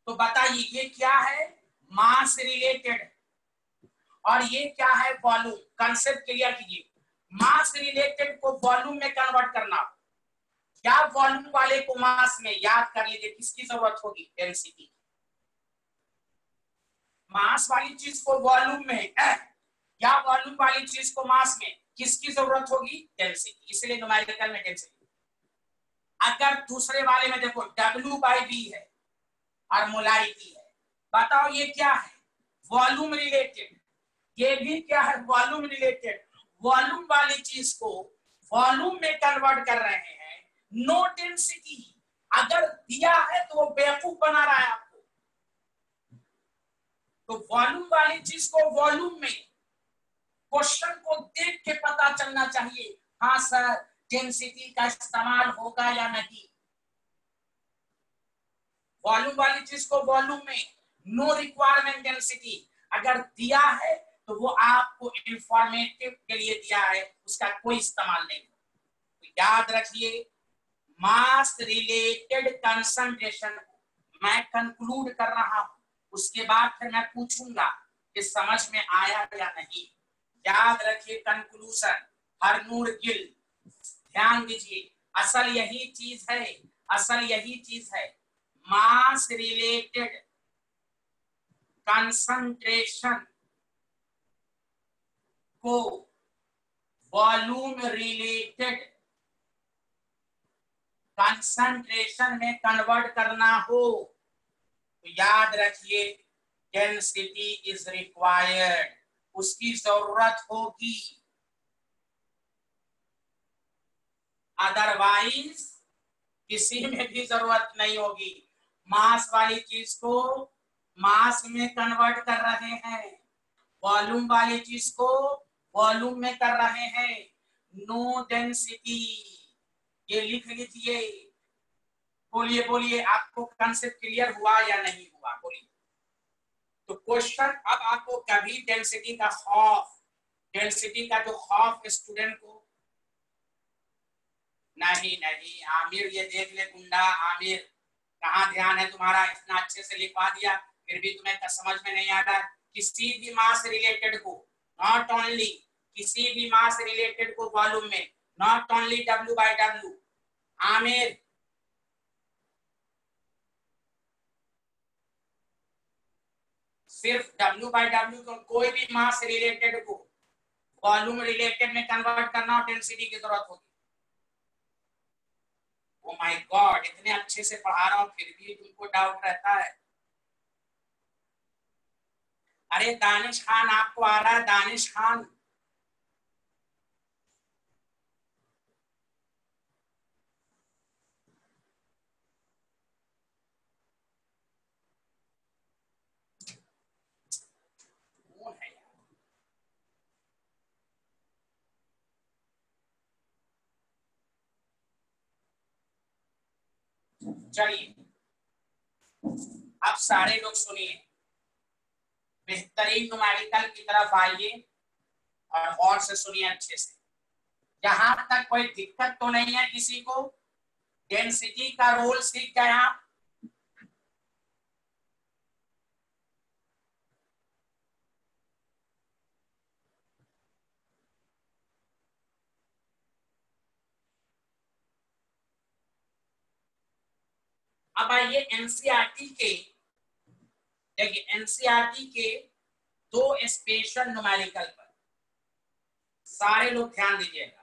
तो बताइए, ये क्या है? मास रिलेटेड और ये क्या है? वॉल्यूम कंसेप्ट क्लियर कीजिए। मास रिलेटेड को वॉल्यूम में कन्वर्ट करना। क्या वॉल्यूम वाले को मास में, याद कर लीजिए, किसकी ज़रूरत होगी? डेंसिटी मास वाली चीज़ को वॉल्यूम में, या वॉल्यूम वाली चीज़ को मास में। किसकी ज़रूरत होगी? डेंसिटी इसलिए न्यूमेरिकल में डेंसिटी अगर दूसरे वाले में देखो डब्ल्यू बाई बी है और मोलारिटी है। बताओ ये क्या है? वॉल्यूम रिलेटेड ये भी क्या है? वॉल्यूम रिलेटेड वॉल्यूम वाली चीज़ को वॉल्यूम में कन्वर्ट कर रहे हैं। नो डेंसिटी अगर दिया है तो वो बेवकूफ़ बना रहा है आपको। तो वॉल्यूम वाली चीज़ को वॉल्यूम में क्वेश्चन को देख के पता चलना चाहिए हाँ सर, डेंसिटी का इस्तेमाल होगा या नहीं? वॉल्यूम वाली चीज़ को वॉल्यूम में, नो रिक्वायरमेंट डेंसिटी। अगर दिया है तो वो आपको इंफॉर्मेटिव के लिए दिया है, उसका कोई इस्तेमाल नहीं। तो याद रखिए मास रिलेटेड कंसंट्रेशन मैं कंक्लूड कर रहा हूँ, उसके बाद फिर मैं पूछूँगा कि समझ में आया या नहीं। याद रखिए कंक्लूजन हरनूर गिल। ध्यान दीजिए, असल यही चीज़ है, असल यही चीज़ है। मास रिलेटेड कंसंट्रेशन को वॉल्यूम रिलेटेड कंसंट्रेशन में कन्वर्ट करना हो तो याद रखिए डेंसिटी इज़ रिक्वायर्ड उसकी ज़रूरत होगी। अदरवाइज़ किसी में भी ज़रूरत नहीं होगी। मास वाली चीज़ को मास में कन्वर्ट कर रहे हैं। वॉल्यूम वाली चीज़ को वॉल्यूम में कर रहे हैं। नो डेंसिटी ये लिख लीजिए। बोलिए बोलिए, आपको कंसेप्ट क्लियर हुआ या नहीं हुआ? बोलिए। तो क्वेश्चन अब आपको कभी डेंसिटी का खौफ डेंसिटी का जो खौफ स्टूडेंट को? नहीं नहीं, आमिर, ये देख ले गुंडा, आमिर, कहा ध्यान है तुम्हारा? इतना अच्छे से लिखवा दिया, फिर भी तुम्हें समझ में नहीं आता किसी भी मास रिलेटेड को नॉट ओनली किसी भी मास रिलेटेड को वॉल्यूम में not only W by W Aamir सिर्फ़ डब्ल्यू बाई डब्ल्यू कोई भी मास रिलेटेड को वॉल्यूम रिलेटेड में कन्वर्ट करना डेंसिटी की ज़रूरत होगी। ओ माय गॉड इतने अच्छे से पढ़ा रहा हूँ, फिर भी तुमको डाउट रहता है। अरे दानिश खान, आपको आ रहा है दानिश खान। चलिए। अब सारे लोग सुनिए। बेहतरीन नुमेरिकल की तरफ़ आइए और और से सुनिए अच्छे से। यहाँ तक कोई दिक्कत तो नहीं है किसी को? डेंसिटी का रोल सीख गए आप। अब आइए एनसीआरटी के। देखिए एनसीआरटी के दो स्पेशल नुमेरिकल पर। सारे लोग ध्यान दीजिएगा।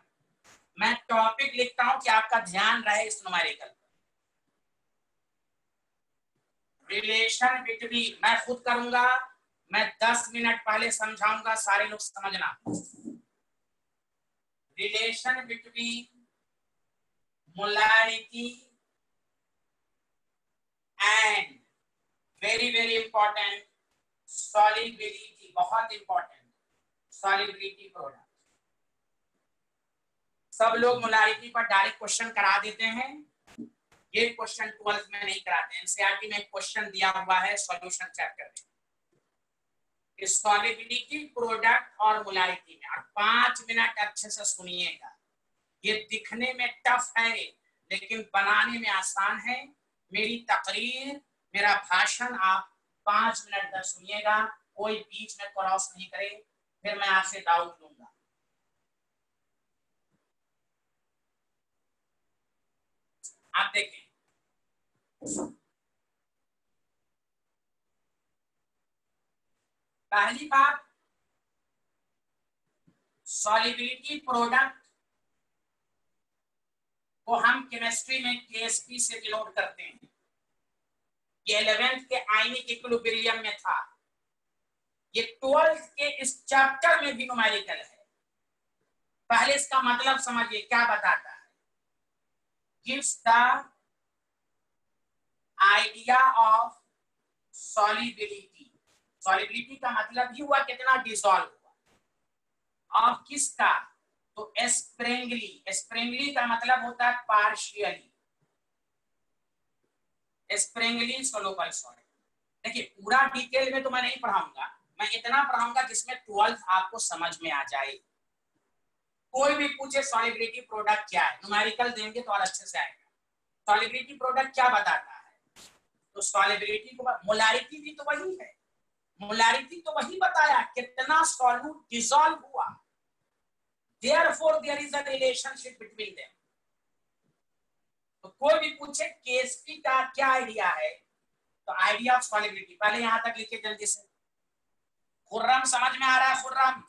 मैं टॉपिक लिखता हूँ कि आपका ध्यान रहे इस नुमेरिकल पर। रिलेशन बिटवीन मैं खुद करूँगा, मैं दस मिनट पहले समझाऊँगा, सारे लोग समझना। Relation between molarity and very very important solubility बहुत इंपॉर्टेंट सॉलिबिलिटी प्रोडक्ट सब लोग मोलारिटी पर डायरेक्ट क्वेश्चन करा देते हैं। ये क्वेश्चन ट्वेल्थ में नहीं कराते एनसीआरटी में क्वेश्चन दिया हुआ है सॉल्यूशन चेक कर सॉलिबिलिटी प्रोडक्ट और मोलारिटी में। और पाँच मिनट अच्छे से सुनिएगा। ये दिखने में टफ है, लेकिन बनाने में आसान है। मेरी तकरीर, मेरा भाषण आप पाँच मिनट तक सुनिएगा, कोई बीच में क्रॉस नहीं करे, फिर मैं आपसे डाउट लूँगा। आप देखें। पहली बात सॉलिबिलिटी प्रोडक्ट को हम केमिस्ट्री में केएसपी से डिनोट करते हैं। ये इलेवेंथ के आयनिक इक्विलिब्रियम में था। ये ट्वेल्थ के इस चैप्टर में भी नुमेरिकल है। पहले इसका मतलब समझिए, क्या बताता है? Gives the idea of solubility solubility का मतलब ही हुआ कितना डिसॉल्व हुआ। ऑफ़ किसका? तो स्प्रेंगली स्प्रेंगली का मतलब होता है पार्शियली स्प्रेंगली सोलोबल सॉइल देखिए, पूरा डिटेल में तो मैं नहीं पढ़ाऊँगा। मैं इतना पढ़ाऊँगा जिसमें ट्वेल्थ आपको समझ में आ जाए। कोई भी पूछे सॉलिबिलिटी प्रोडक्ट क्या है? न्यूमेरिकल देंगे तो और अच्छे से आएगा। सॉलिबिलिटी प्रोडक्ट क्या बताता है? तो सॉलिबिलिटी को मोलारिटी भी तो वही है। मोलारिटी तो वही बताया, कितना सॉल्यूट डिजॉल्व हुआ। Therefore, there is a relationship between them. तो कोई भी पूछे केएसपी का क्या आइडिया है? तो आइडिया ऑफ़ सॉलिबिलिटी पहले यहाँ तक लिखे जल्दी से। खुर्रम समझ में आ रहा है? खुर्रम।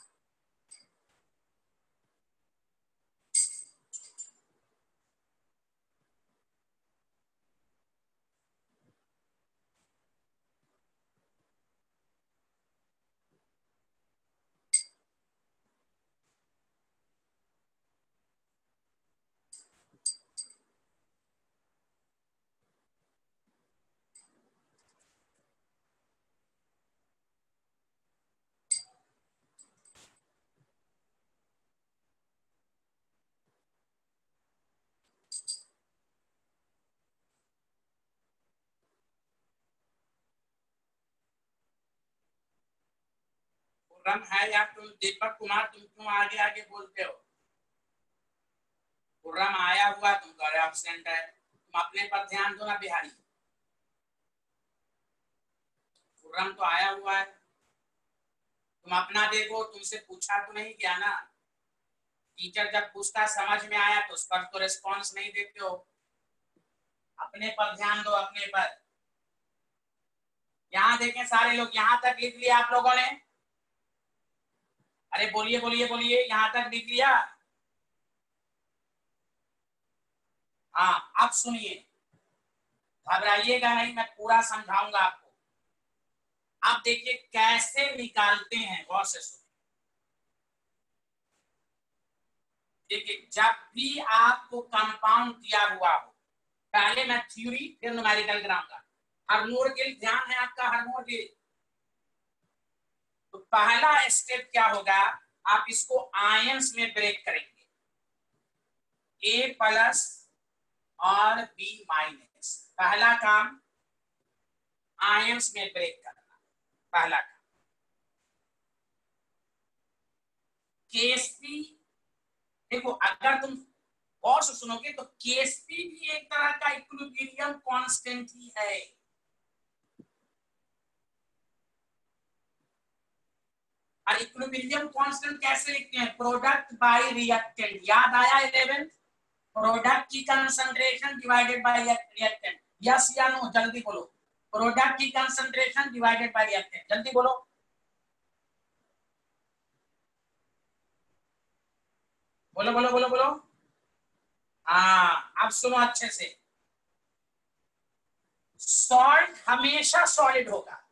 खुर्रम है या तुम दीपक कुमार तुम क्यों आगे आगे बोलते हो खुर्रम आया हुआ तुम कह रहे एबसेंट है तुम अपने पर ध्यान दो ना बिहारी खुर्रम तो आया हुआ है तुम अपना देखो तुमसे पूछा तो नहीं क्या ना टीचर जब पूछता समझ में आया तो उस पर तो रिस्पॉन्स नहीं देते हो अपने पर ध्यान दो अपने पर यहाँ देखें सारे लोग यहाँ तक लिख लिया आप लोगों ने अरे बोलिए बोलिए बोलिए, यहाँ तक लिख लिया। हाँ आप सुनिए। घबराइएगा नहीं, मैं पूरा समझाऊँगा आपको। आप देखिए कैसे निकालते हैं, गौर से सुनिए। देखिए, जब भी आपको कंपाउंड दिया हुआ हो, पहले मैं थ्योरी फिर न्यूमेरिकल ग्राम हरमोर गिल ध्यान है आपका हरमोर गिल तो पहला स्टेप क्या होगा? आप इसको आयंस में ब्रेक करेंगे। ए प्लस और बी माइनस पहला काम आयंस में ब्रेक करना। पहला काम। केएसपी देखो, अगर तुम और सुनोगे तो केएसपी भी एक तरह का इक्विलिब्रियम कांस्टेंट ही है। और इक्विलिब्रियम कांस्टेंट कैसे लिखते हैं? प्रोडक्ट बाय रिएक्टेंट याद आया 11 प्रोडक्ट की concentration divided by reactant yes या नो जल्दी बोलो। प्रोडक्ट की कंसंट्रेशन डिवाइडेड बाय रिएक्टेंट जल्दी बोलो। बोलो बोलो बोलो बोलो। हाँ अब सुनो अच्छे से। सॉल्ट हमेशा सॉलिड होगा।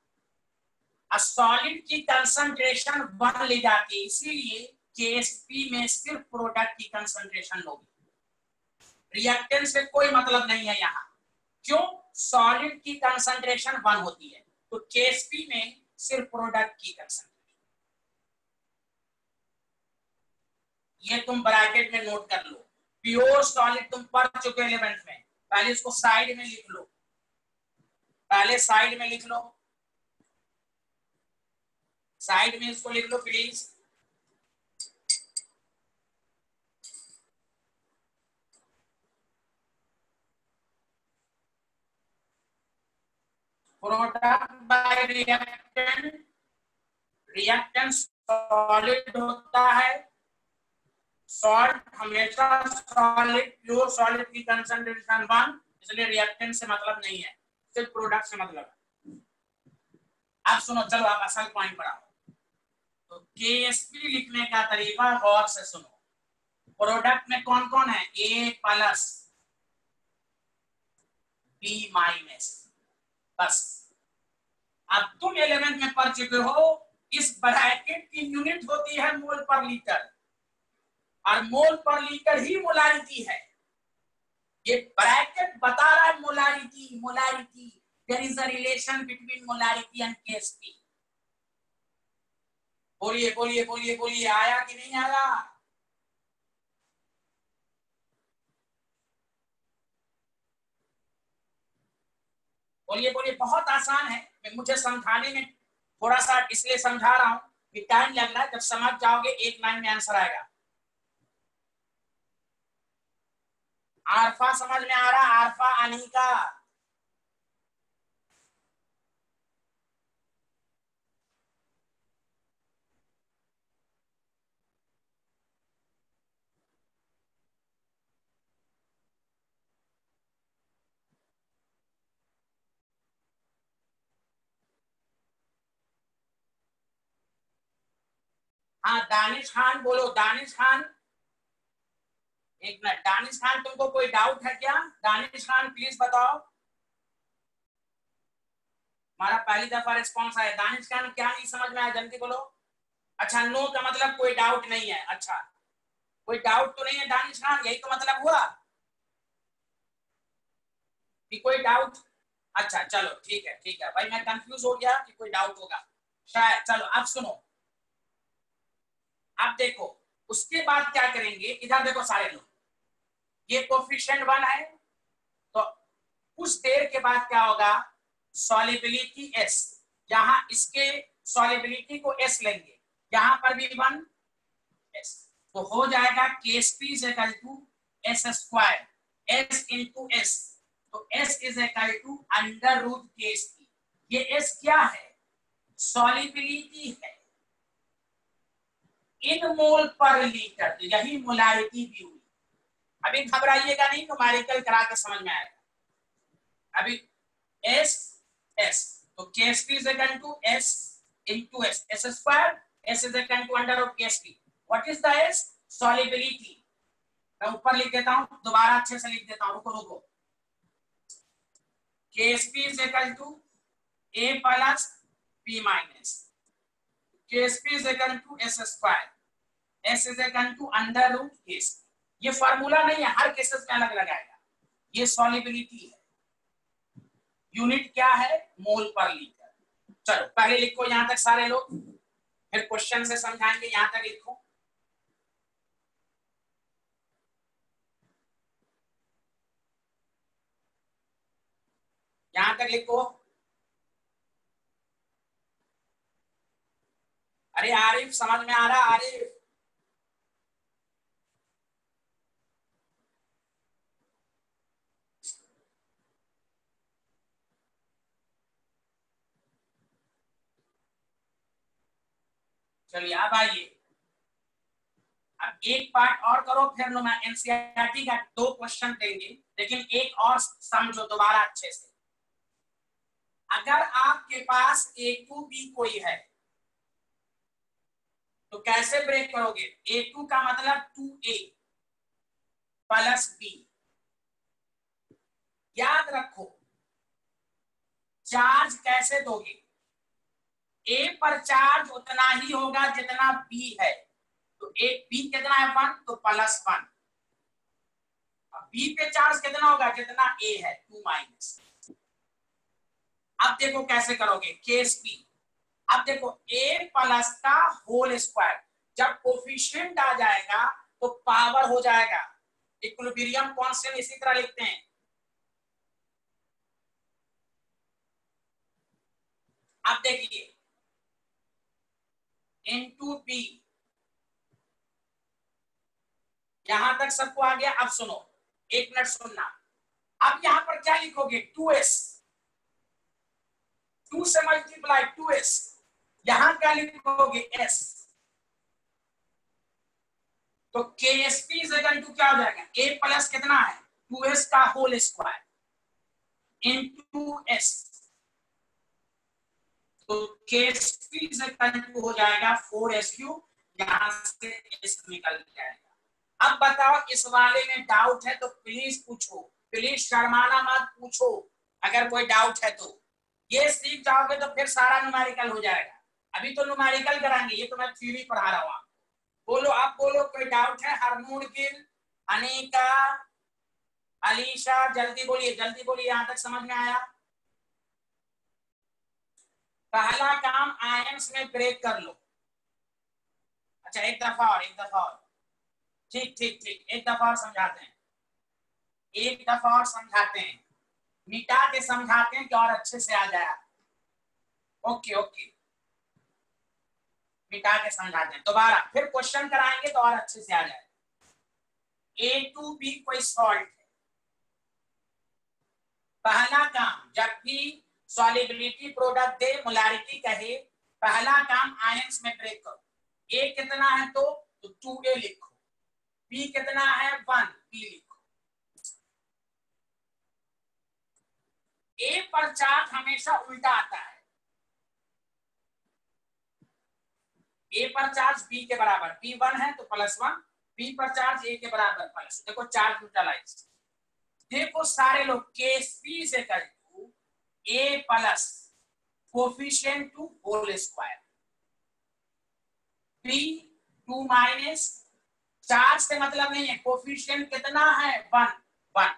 सॉलिड की कंसंट्रेशन वन ले जाती है, इसीलिए केएसपी में सिर्फ़ प्रोडक्ट की कंसंट्रेशन होगी रिएक्टेंस से कोई मतलब नहीं है यहाँ। क्यों? सॉलिड की कंसंट्रेशन वन होती है। तो केएसपी में सिर्फ़ प्रोडक्ट की कंसंट्रेशन ये तुम ब्रैकेट में नोट कर लो। प्योर सॉलिड तुम पढ़ चुके एलिमेंट में। पहले इसको साइड में लिख लो। पहले साइड में लिख लो। साइड में इसको लिख लो please product by reactant reactant solid होता है। सॉल्ट हमेशा सॉलिड प्योर सॉलिड की कंसंट्रेशन वन इसलिए रिएक्टेंट से मतलब नहीं है। सिर्फ़ प्रोडक्ट से मतलब है। अब सुनो, चलो आप असल पॉइंट पर आओ। तो के लिखने का तरीका गौर से सुनो। प्रोडक्ट में कौन कौन है? ए प्लस बी माइनस बस। अब तुम एलिमेंट में पढ़ चुके हो, इस ब्रैकेट की यूनिट होती है मोल पर लीटर। और मोल पर लीटर ही मोलारिटी है। ये ब्रैकेट बता रहा है molarity molarity there is a relation between molarity and KSP बोलिए बोलिए बोलिए बोलिए, आया कि नहीं आया? बोलिए बोलिए, बहुत आसान है। मुझे समझाने में थोड़ा सा इसलिए समझा रहा हूँ कि टाइम लग रहा है, जब समझ जाओगे, एक लाइन में आंसर आएगा। आरफा समझ में आ रहा, आरफा अनिका हाँ दानिश खान, बोलो, दानिश खान। एक मिनट, दानिश खान, तुमको कोई डाउट है क्या? दानिश खान प्लीज़ बताओ। हमारा पहली दफ़ा रिस्पॉन्स आया। दानिश खान, क्या नहीं समझ में आया? जल्दी बोलो। अच्छा नो का मतलब कोई डाउट नहीं है। अच्छा कोई डाउट तो नहीं है दानिश खान? यही तो मतलब हुआ? कि कोई डाउट अच्छा चलो, ठीक है ठीक है। भाई, मैं कंफ्यूज हो गया कि कोई डाउट होगा। शायद, चलो, अब सुनो। अब देखो, उसके बाद क्या करेंगे? इधर देखो सारे लोग। ये कोफिशिएंट वन है तो कुछ देर के बाद क्या होगा? सॉलिबिलिटी एस जहाँ इसके सॉलिबिलिटी को एस लेंगे। यहाँ पर भी वन एस तो हो जाएगा K S P is equal to S square S into S तो S is equal to under root K S P ये एस क्या है? सॉलिबिलिटी है। इन मोल पर लीटर तो यही मोलारिटी भी हुई। अभी घबराइएगा नहीं न्यूमेरिकल करा के समझ में आएगा। अभी एस एस तो K S P is equal to S into S S square S is equal to under of K S P what is the S solubility मैं ऊपर लिख देता हूँ, दोबारा अच्छे से लिख देता हूँ, रुको रुको। K S P is equal to A plus P minus S P is equal to S square S is equal to under root ये फॉर्मूला नहीं है, हर केसेस में अलग लगाएगा ये सॉलिबिलिटी है। यूनिट क्या है? मोल पर लीटर चलो, पहले लिखो यहाँ तक सारे लोग। फिर क्वेश्चन से समझाएँगे, यहाँ तक लिखो। यहाँ तक लिखो। अरे आरिफ, समझ में आ रहा आरिफ। चलिए, अब आइए। अब एक पार्ट और करो, फिर मैं एनसीआरटी का दो क्वेश्चन देंगे, लेकिन एक और समझो दोबारा अच्छे से। अगर आपके पास ए टू बी कोई है तो कैसे ब्रेक करोगे? ए टू का मतलब टू ए प्लस बी याद रखो चार्ज कैसे दोगे? ए पर चार्ज उतना ही होगा जितना बी है। तो ए बी कितना है? वन तो प्लस वन बी पे चार्ज कितना होगा? जितना ए है टू माइनस अब देखो कैसे करोगे केस पी अब देखो ए प्लस का होल स्क्वायर जब कोफिशियंट आ जाएगा तो पावर हो जाएगा। इक्विलिब्रियम कांस्टेंट इसी तरह लिखते हैं। अब देखिए इंटू बी यहाँ तक सबको आ गया, अब सुनो, एक मिनट सुनना। अब यहाँ पर क्या लिखोगे? टू एस टू से मल्टीप्लाई टू एस यहाँ क्या लिखोगे? एस तो K S P equal to क्या हो जाएगा? ए प्लस कितना है? टू एस का होल स्क्वायर इंटू एस तो K S P equal to हो जाएगा फोर एस क्यू यहाँ से एस निकल जाएगा। अब बताओ, इस वाले में डाउट है तो प्लीज़ पूछो। प्लीज़ शर्माना मत, पूछो। अगर कोई डाउट है तो। ये सीख जाओगे तो फिर सारा न्यूमेरिकल हो जाएगा। अभी तो न्यूमेरिकल कराएँगे, ये तो मैं थ्योरी पढ़ा रहा हूँ बोलो, आप बोलो, कोई डाउट है? हरमून गिल अनिका, अलीशा, जल्दी बोलिए जल्दी बोलिए, यहाँ तक समझ में आया? पहला काम आयंस में ब्रेक कर लो। अच्छा एक दफ़ा और, एक दफ़ा और। ठीक ठीक ठीक, एक दफ़ा और समझाते हैं। एक दफ़ा और समझाते हैं। मिटा के समझाते हैं कि और अच्छे से आ जाए। Okay okay. मिटा के समझाते हैं दोबारा, फिर क्वेश्चन कराएँगे तो और अच्छे से आ जाए। ए टू बी कोई सॉल्ट है। पहला काम, जब भी सॉलिबिलिटी प्रोडक्ट दे मोलारिटी कहे, पहला काम आयंस में ब्रेक करो। ए कितना है तो टू ए लिखो। बी कितना है? वन बी लिखो। ए पर चार्ज हमेशा उल्टा आता है। ए पर चार्ज बी के बराबर बी वन है तो प्लस वन बी पर चार्ज ए के बराबर प्लस देखो चार्ज न्यूट्रलाइज देखो सारे लोग केस पी से कर A plus coefficient two whole square P two minus charge से मतलब नहीं है कोफिशियंट कितना है? वन वन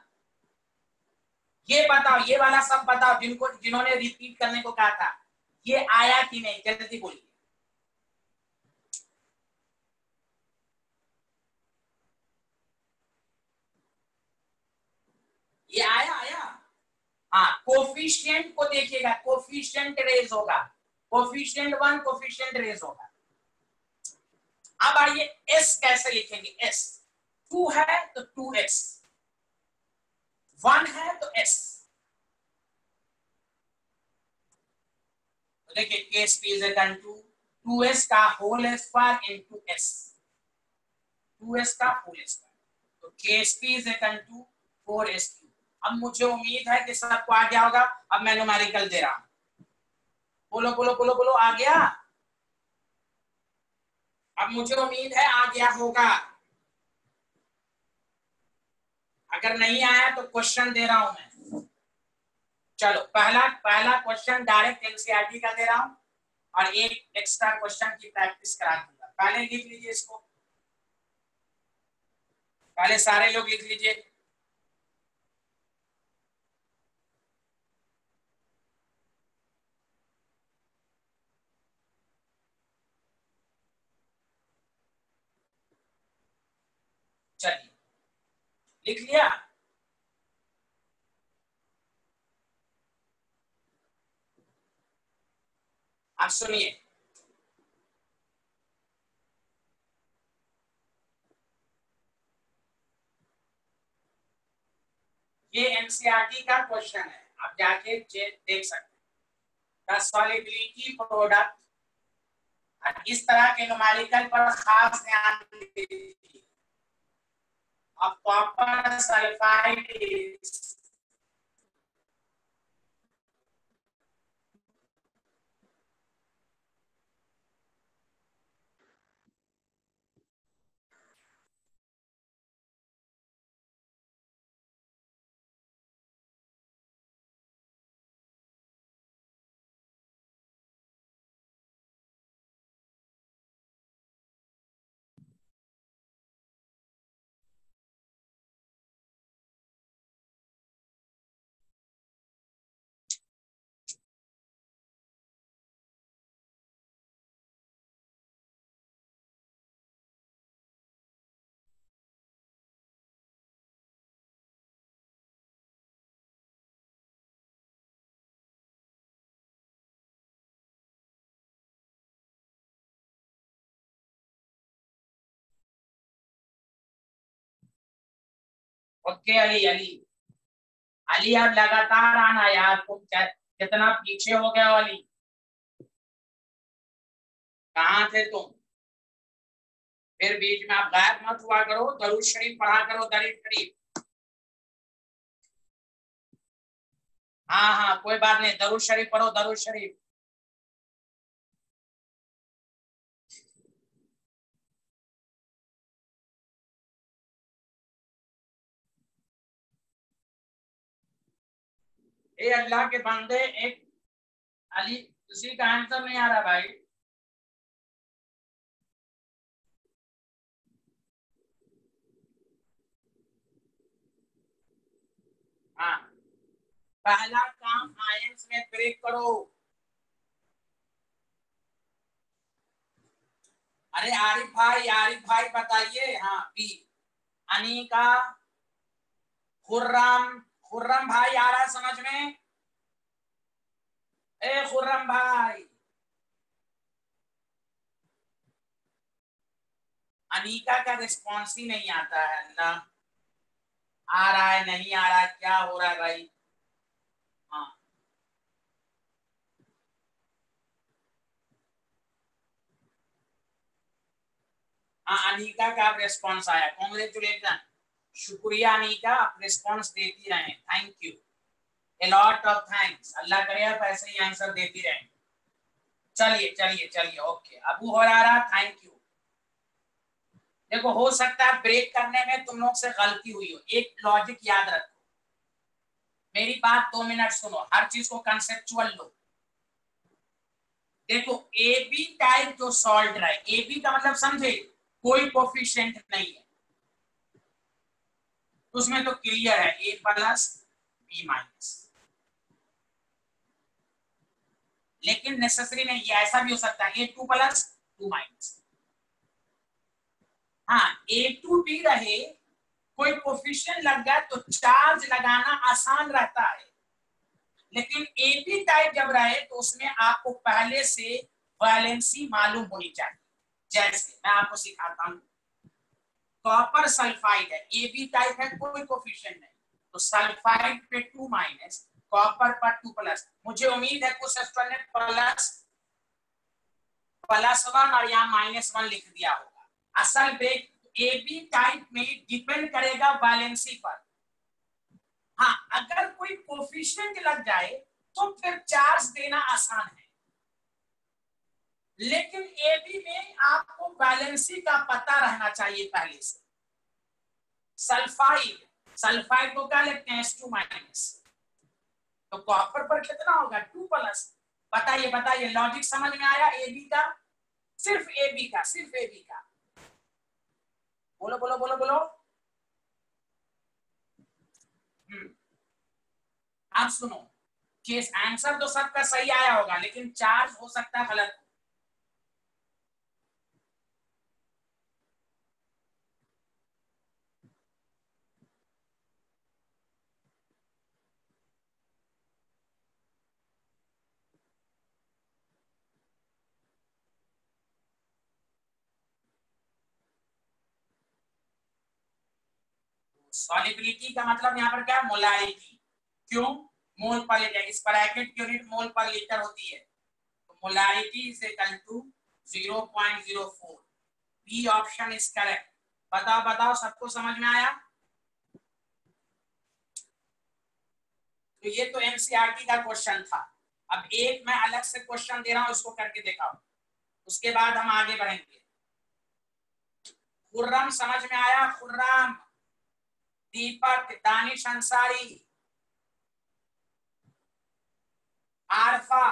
ये बताओ, ये वाला सब बताओ, जिनको, जिन्होंने रिपीट करने को कहा था, ये आया कि नहीं? जल्दी बोलिए। ये आया आया। हाँ कोफिशियंट को देखिएगा कोफिशियंट रेज होगा। कोफिशियंट वन कोफिशियंट रेज होगा। अब आइए एस कैसे लिखेंगे? एस टू है तो टू एस वन है तो एस तो देखिए P is equal to two s का whole square into s two s का होल स्क्वायर तो K s P is to four s अब मुझे उम्मीद है कि सबको आ गया होगा। अब मैं न्यूमेरिकल दे रहा हूँ। बोलो बोलो बोलो बोलो, आ गया? अब मुझे उम्मीद है आ गया होगा। अगर नहीं आया तो क्वेश्चन दे रहा हूँ मैं। चलो, पहला पहला क्वेश्चन डायरेक्ट एनसीआरटी का दे रहा हूँ और एक एक्स्ट्रा क्वेश्चन की प्रैक्टिस करा दूँगा। पहले लिख लीजिए इसको। पहले सारे लोग लिख लीजिए चलिए लिख लिया। आप सुनिए। ये एनसीआरटी का क्वेश्चन है। आप जाके देख सकते हैं। सॉलिबिलिटी प्रोडक्ट इस तरह के नुमारिकल पर खास ध्यान दीजिए। Of copper sulfide is okay Ali Ali. Ali अब लगातार आना यार, तुम कितना पीछे हो गया अली? कहा थे तुम? फिर बीच में आप गायब मत हुआ करो, दरूद शरीफ पढ़ा करो दरीद शरीफ। हाँ हाँ कोई बात नहीं, दरूद शरीफ पढ़ो, दरूद शरीफ। ए अल्लाह के बंदे, एक अली किसी का आंसर नहीं आ रहा भाई। हाँ। पहला काम आयंस में ब्रेक करो। अरे आरिफ भाई आरिफ भाई बताइए। हाँ बी अनिका खुर्रम खुर्रम भाई आ रहा है समझ में? ए खुर्रम भाई। अनीका का रिस्पॉन्स ही नहीं आता है अल्लाह आ रहा है, नहीं आ रहा है, क्या हो रहा है भाई? हाँ। हाँ अनिका का रिस्पॉन्स आया। कॉन्ग्रेचुलेशन शुक्रिया अनिका आप रिस्पॉन्स देती रहे। Thank you a lot of thanks Allah करे आप ऐसे ही आंसर देती रहे। चलिए चलिए चलिए ओके अबू हो रहा थैंक यू देखो, हो सकता है ब्रेक करने में तुम लोग से गलती हुई हो। एक लॉजिक याद रखो। मेरी बात दो मिनट सुनो। हर चीज़ को कंसेप्चुअल लो। देखो ए बी टाइप जो सॉल्ट रहा है ए बी का मतलब समझे? कोई कोफिशियंट नहीं है। उसमें तो क्लियर है ए प्लस बी माइनस लेकिन नेसेसरी नहीं है ऐसा भी हो सकता है A two plus two minus हाँ ए टू बी रहे कोई कोफिशियंट लग गया तो चार्ज लगाना आसान रहता है लेकिन ए बी टाइप जब रहे तो उसमें आपको पहले से वैलेंसी मालूम होनी चाहिए जैसे मैं आपको सिखाता हूँ कॉपर सल्फाइड है ए बी टाइप है, कोई कोफिशिएंट नहीं। तो सल्फाइड पे टू माइनस कॉपर पर टू प्लस मुझे उम्मीद है कुछ स्टूडेंट ने प्लस प्लस वन और यहाँ माइनस वन लिख दिया होगा। असल ब्रेक ए बी टाइप में डिपेंड करेगा बैलेंसी पर। हाँ अगर कोई कोफिशियंट लग जाए तो फिर चार्ज देना आसान है। लेकिन ए बी में आपको बैलेंसी का पता रहना चाहिए पहले से। सल्फाइड सल्फाइड को क्या लिखते हैं? एस टू माइनस तो कॉपर पर कितना होगा? टू प्लस बताइए बताइए लॉजिक समझ में आया ए बी का? सिर्फ़ ए बी का, सिर्फ़ ए बी का। बोलो बोलो बोलो बोलो। हम्म। आप सुनो। केस आंसर तो सबका सही आया होगा, लेकिन चार्ज हो सकता है गलत। सॉलिबिलिटी का मतलब यहाँ पर क्या? मोलारिटी क्यों? मोल पर लीटर इस ब्रैकेट की यूनिट मोल पर लीटर होती है। तो molarity is equal to 0.04 B option is correct बताओ बताओ, सबको समझ में आया? तो ये तो एनसीईआरटी का क्वेश्चन था। अब एक मैं अलग से क्वेश्चन दे रहा हूँ, इसको करके दिखाओ। उसके बाद हम आगे बढ़ेंगे। खुर्रम समझ में आया? खुर्रम। दीपक दानिश अंसारी आरफा।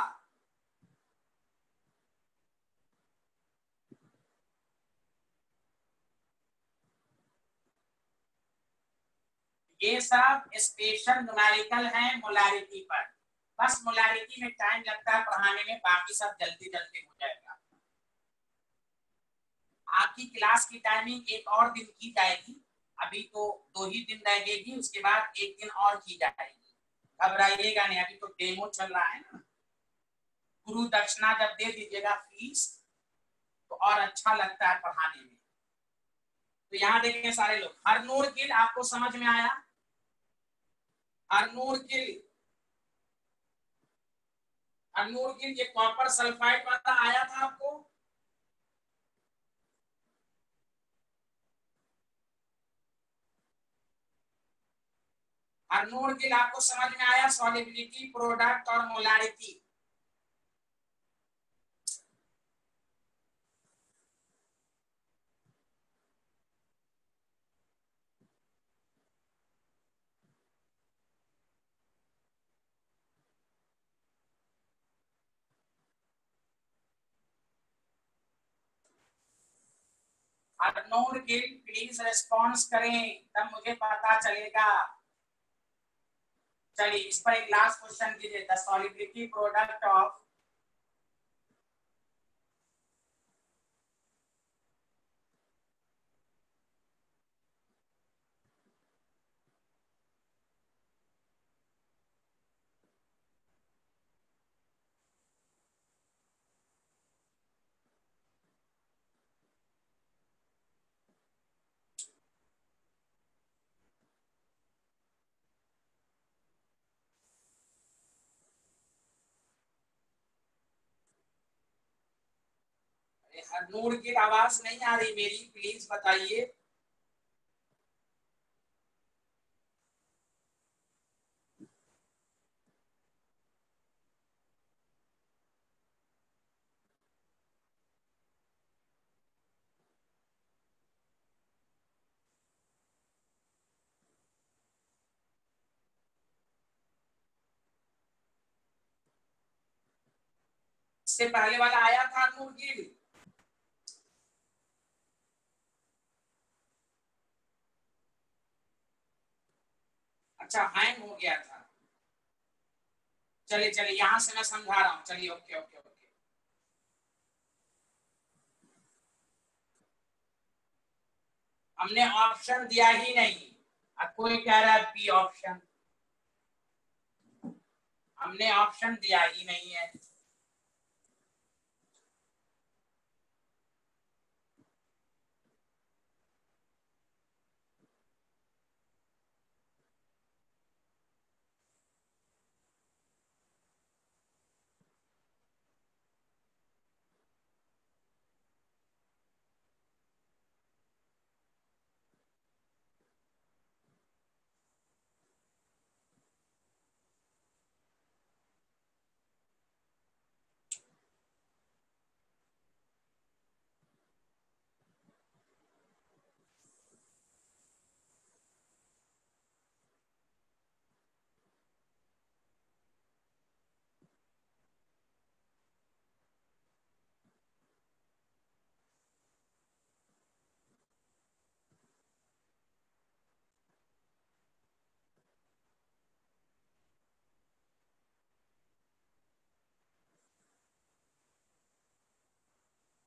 ये सब स्पेशल न्यूमेरिकल है मोलारिटी पर। बस मोलारिटी में टाइम लगता है, पढ़ाने में, बाकी सब जल्दी जल्दी हो जाएगा। आपकी क्लास की टाइमिंग एक और दिन की जाएगी। अभी तो दो ही दिन लगेगी, उसके बाद एक दिन और की जाएगी। घबराइएगा नहीं, अभी तो डेमो चल रहा है ना। गुरु दक्षिणा जब दे दीजिएगा फ़ीस तो और अच्छा लगता है पढ़ाने में। तो यहाँ देखेंगे सारे लोग, हरनूर गिल, आपको समझ में आया? हरनूर गिल। हरनूर गिल, ये कॉपर सल्फाइड वाला आया था आपको? हरनूर गिल, आपको समझ में आया? सॉलिबिलिटी प्रोडक्ट और मोलारिटी गिल प्लीज़ रेस्पॉन्स करें, तब मुझे पता चलेगा। चलिए इस पर एक लास्ट क्वेश्चन कीजिए the solubility product of Noor की आवाज़ नहीं आ रही मेरी प्लीज़ बताइए। इससे पहले वाला आया था नूर गिल। अच्छा हैंग हो गया था। चलिए चलिए, यहाँ से मैं समझा रहा हूँ। चलिए, ओके ओके ओके। हमने ऑप्शन दिया ही नहीं। अब कोई कह रहा है बी ऑप्शन हमने ऑप्शन दिया ही नहीं है।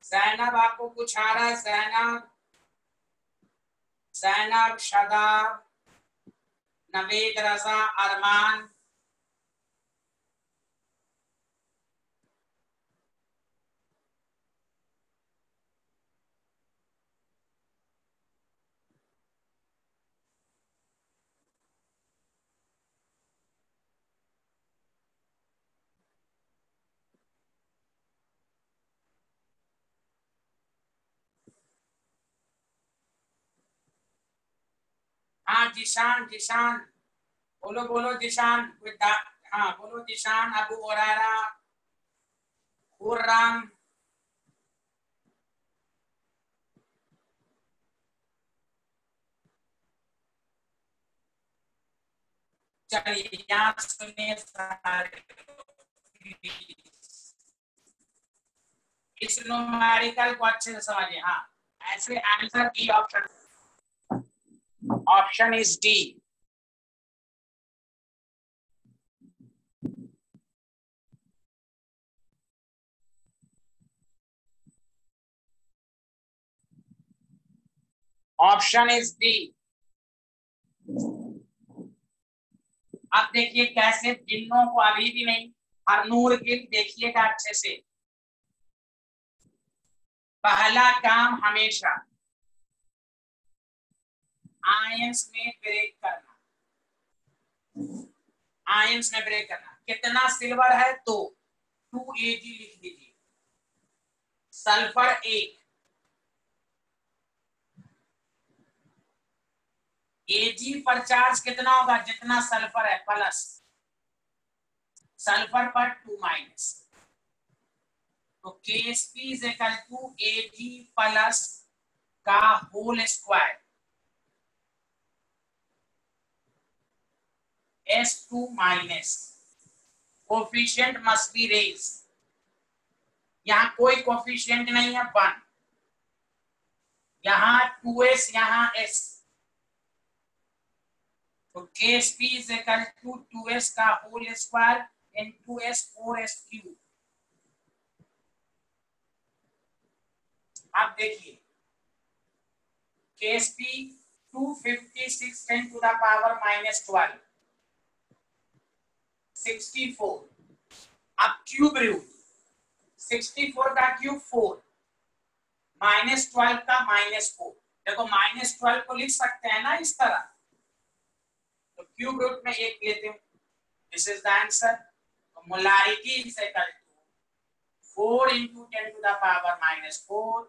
जैनब आपको कुछ आ रहा है? सैनब सैनब शदाब नवेद रजा अरमान हाँ जिशान जिशान बोलो बोलो जिशान हाँ बोलो जिशान अबू ओरारा खुर्राम चलिए सुनिए इस न्यूमेरिकल को अच्छे से समझिए हाँ ऐसे आंसर की option Option is D. Option is D अब देखिए कैसे जिन्नों को अभी भी नहीं, हरनूर गिल देखिएगा अच्छे से। पहला काम हमेशा। आयंस में ब्रेक करना। आयंस में ब्रेक करना। कितना सिल्वर है? तो टू ए जी लिख दीजिए। सल्फ़र एक। एजी पर चार्ज कितना होगा? जितना सल्फ़र है प्लस सल्फ़र पर टू माइनस तो K s P is equal to A G plus का whole square S2 minus. Coefficient must be raised. यहाँ कोई कोफिशियंट नहीं है वन यहाँ टू एस यहाँ एस तो K S P is equal to two S का whole square in to S four S cube आप देखिए। K S P two fifty six ten to the power minus twelve 64 अब cube root 64 का cube 4 minus twelve का minus four. देखो, minus twelve को लिख सकते हैं ना इस तरह। तो क्यूब रूट में एक लेते हूँ। This is the answer molarity is equal to four into ten to the power minus four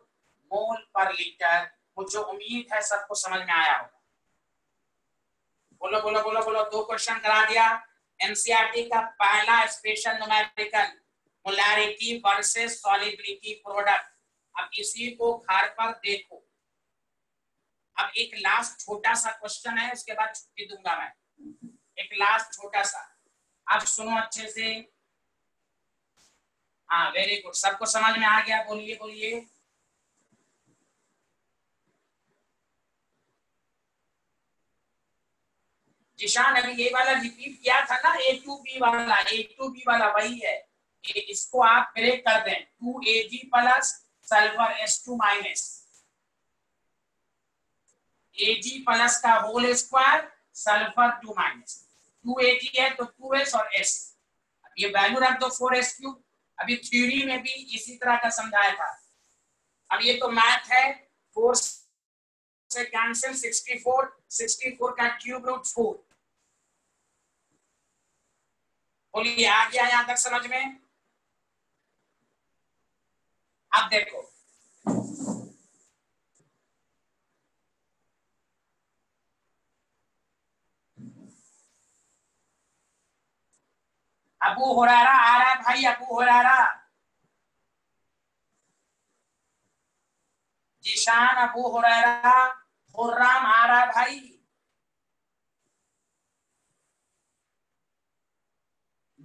mole per litre. मुझे उम्मीद है सबको समझ में आया होगा। बोलो बोलो बोलो बोलो, दो क्वेश्चन करा दिया। एनसीईआरटी का पहला special numerical molarity versus solubility product अब इसी को घर पर देखो। अब एक लास्ट छोटा सा क्वेश्चन है, उसके बाद छुट्टी दूँगा मैं। एक लास्ट छोटा सा। अब सुनो अच्छे से। हाँ वेरी गुड सबको समझ में आ गया? बोलिए बोलिए। जिशान अभी ये वाला रिपीट किया था ना ए टू बी वाला ए टू बी वाला वही है। इसको आप ब्रेक कर दें। Two A G plus sulphur s two minus A G plus का whole square sulphur two minus two A G है तो टू एस और एस ये वैल्यू रख दो फोर एस क्यू अभी थ्योरी में भी इसी तरह का समझाया था। अब ये तो मैथ है। फोर से कैंसिल 64 64 का क्यूब रूट फोर बोलिए, आ गया यहाँ तक समझ में? अब देखो। अबू हुरारा आ रहा है भाई, अबू हो रहा जिशान, अबू हुरारा, खुर्राम आ रहा भाई।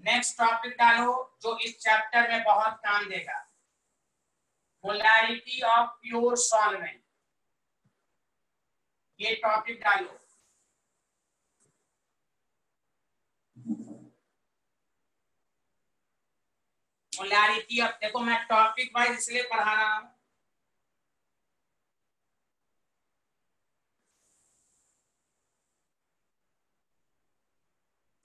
नेक्स्ट टॉपिक डालो, जो इस चैप्टर में बहुत काम देगा। मोलैरिटी ऑफ़ प्योर सॉल्वेंट ये टॉपिक डालो। मोलैरिटी अब देखो, मैं टॉपिक वाइज इसलिए पढ़ा रहा हूँ।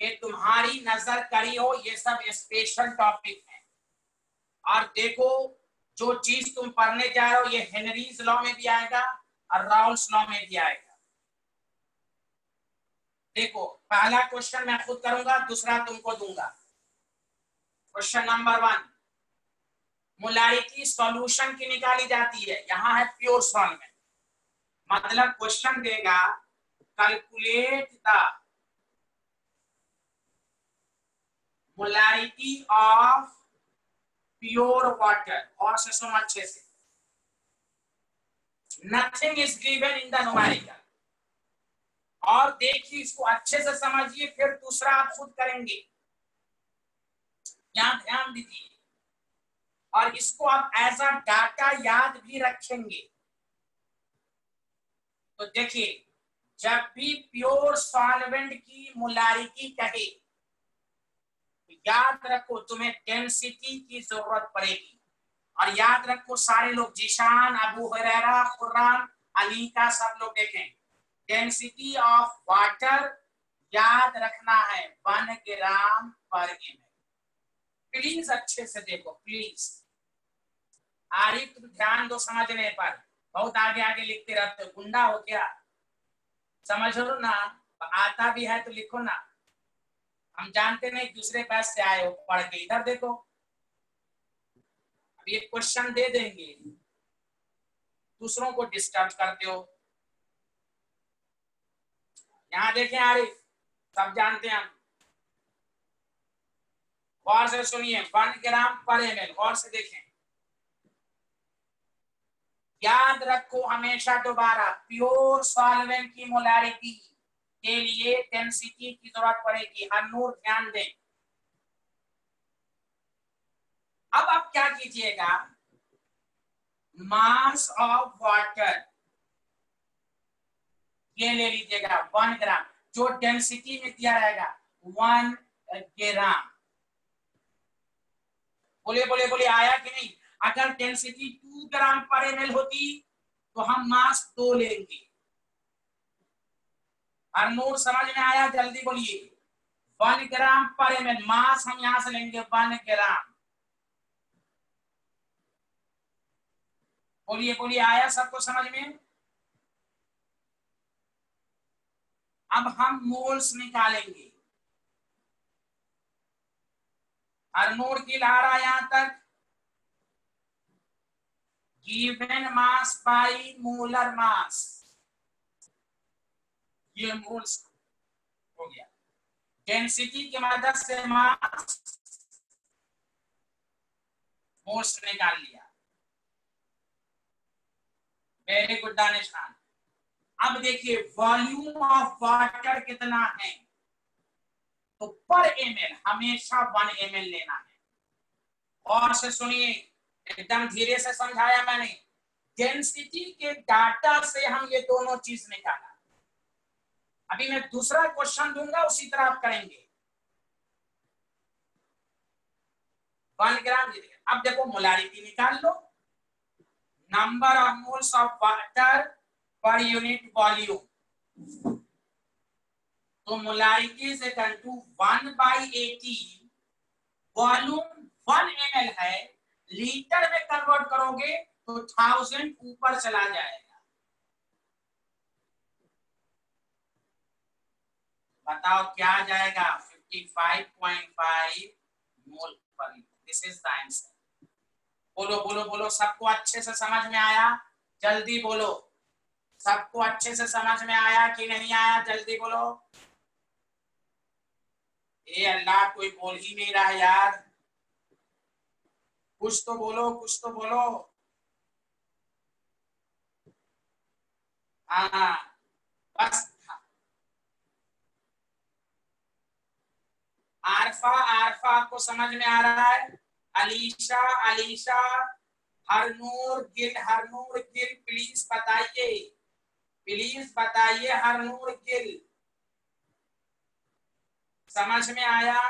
कि तुम्हारी नज़र करी हो, ये सब स्पेशल टॉपिक है। और देखो, जो चीज़ तुम पढ़ने जा रहे हो, ये हेनरीज लॉ में भी आएगा और राउल्स लॉ में भी आएगा। देखो, पहला क्वेश्चन मैं खुद करूँगा, दूसरा तुमको दूँगा। Question number one molarity solution की निकाली जाती है। यहाँ है प्योर सॉल्वेंट मतलब क्वेश्चन देगा calculate the molarity of pure water और से सुनो अच्छे से nothing is given in the numerical और देखिए इसको अच्छे से समझिए, फिर दूसरा आप खुद करेंगे। यहाँ ध्यान दीजिए। और इसको आप एज अ डाटा याद भी रखेंगे। तो देखिए, जब भी प्योर सॉल्वेंट की मोलारिटी कहे याद रखो, तुम्हें डेंसिटी की ज़रूरत पड़ेगी। और याद रखो, सारे लोग जिशान, अबू हरेरा खुर्राम अलीका सब लोग देखें। डेंसिटी ऑफ़ वाटर याद रखना है, one gram per M please अच्छे से देखो प्लीज़ आरिफ, तुम ध्यान दो समझने पर। बहुत आगे आगे लिखते रहते हो। गुंडा हो क्या समझ ना, आता भी है तो लिखो ना। हम जानते नहीं दूसरे बैच से आए हो पढ़ के इधर देखो अब ये क्वेश्चन दे देंगे दूसरों को डिस्टर्ब करते हो यहाँ देखें आरिफ सब जानते हैं गौर से सुनिए वन ग्राम पर एम गौर से देखें याद रखो हमेशा दोबारा प्योर सॉल्वेंट की मोलारिटी के लिए डेंसिटी की ज़रूरत पड़ेगी। हर ध्यान दें। अब आप क्या कीजिएगा? मास ऑफ़ वाटर ये ले लीजिएगा वन ग्राम जो डेंसिटी में दिया रहेगा वन ग्राम बोले बोले बोले आया कि नहीं? अगर डेंसिटी टू ग्राम पर एमएल होती तो हम मास दो लेंगे। और समझ में आया? जल्दी बोलिए। One gram per M L मास हम यहाँ से लेंगे, वन ग्राम। बोलिए बोलिए, आया सबको समझ में? अब हम मोल्स निकालेंगे। अर्नोड की ला रहा यहाँ तक। Given mass by molar mass. ये मोल्स हो गया। डेंसिटी की मदद से मास मोल्स निकाल लिया। वेरी गुड दानिश खान अब देखिए वॉल्यूम ऑफ़ वाटर कितना है? तो पर एम हमेशा वन एम एल लेना है। और से सुनिए, एकदम धीरे से समझाया मैंने। डेंसिटी के डाटा से हम ये दोनों चीज़ निकाला। अभी मैं दूसरा क्वेश्चन दूँगा, उसी तरह आप करेंगे। वन ग्राम अब देखो मोलारिटी निकाल लो। Number of moles of water per unit volume तो molarity is equal to one by eighteen volume one M है लीटर में कन्वर्ट करोगे तो थाउज़ेंड ऊपर चला जाएगा। बताओ क्या आ जाएगा 55.5 मोल पर। दिस इज़ द आंसर बोलो बोलो बोलो, सबको अच्छे से समझ में आया? जल्दी बोलो। सबको अच्छे से समझ में आया कि नहीं आया? जल्दी बोलो। ए अल्लाह, कोई बोल ही नहीं रहा यार। कुछ तो बोलो, कुछ तो बोलो। हाँ बस आरफा आरफा आपको समझ में आ रहा है? अलीशा अलीशा, हरनूर, गिल हरनूर, गिल प्लीज़ बताइए। प्लीज़ बताइए, हरनूर, गिल। समझ में आया?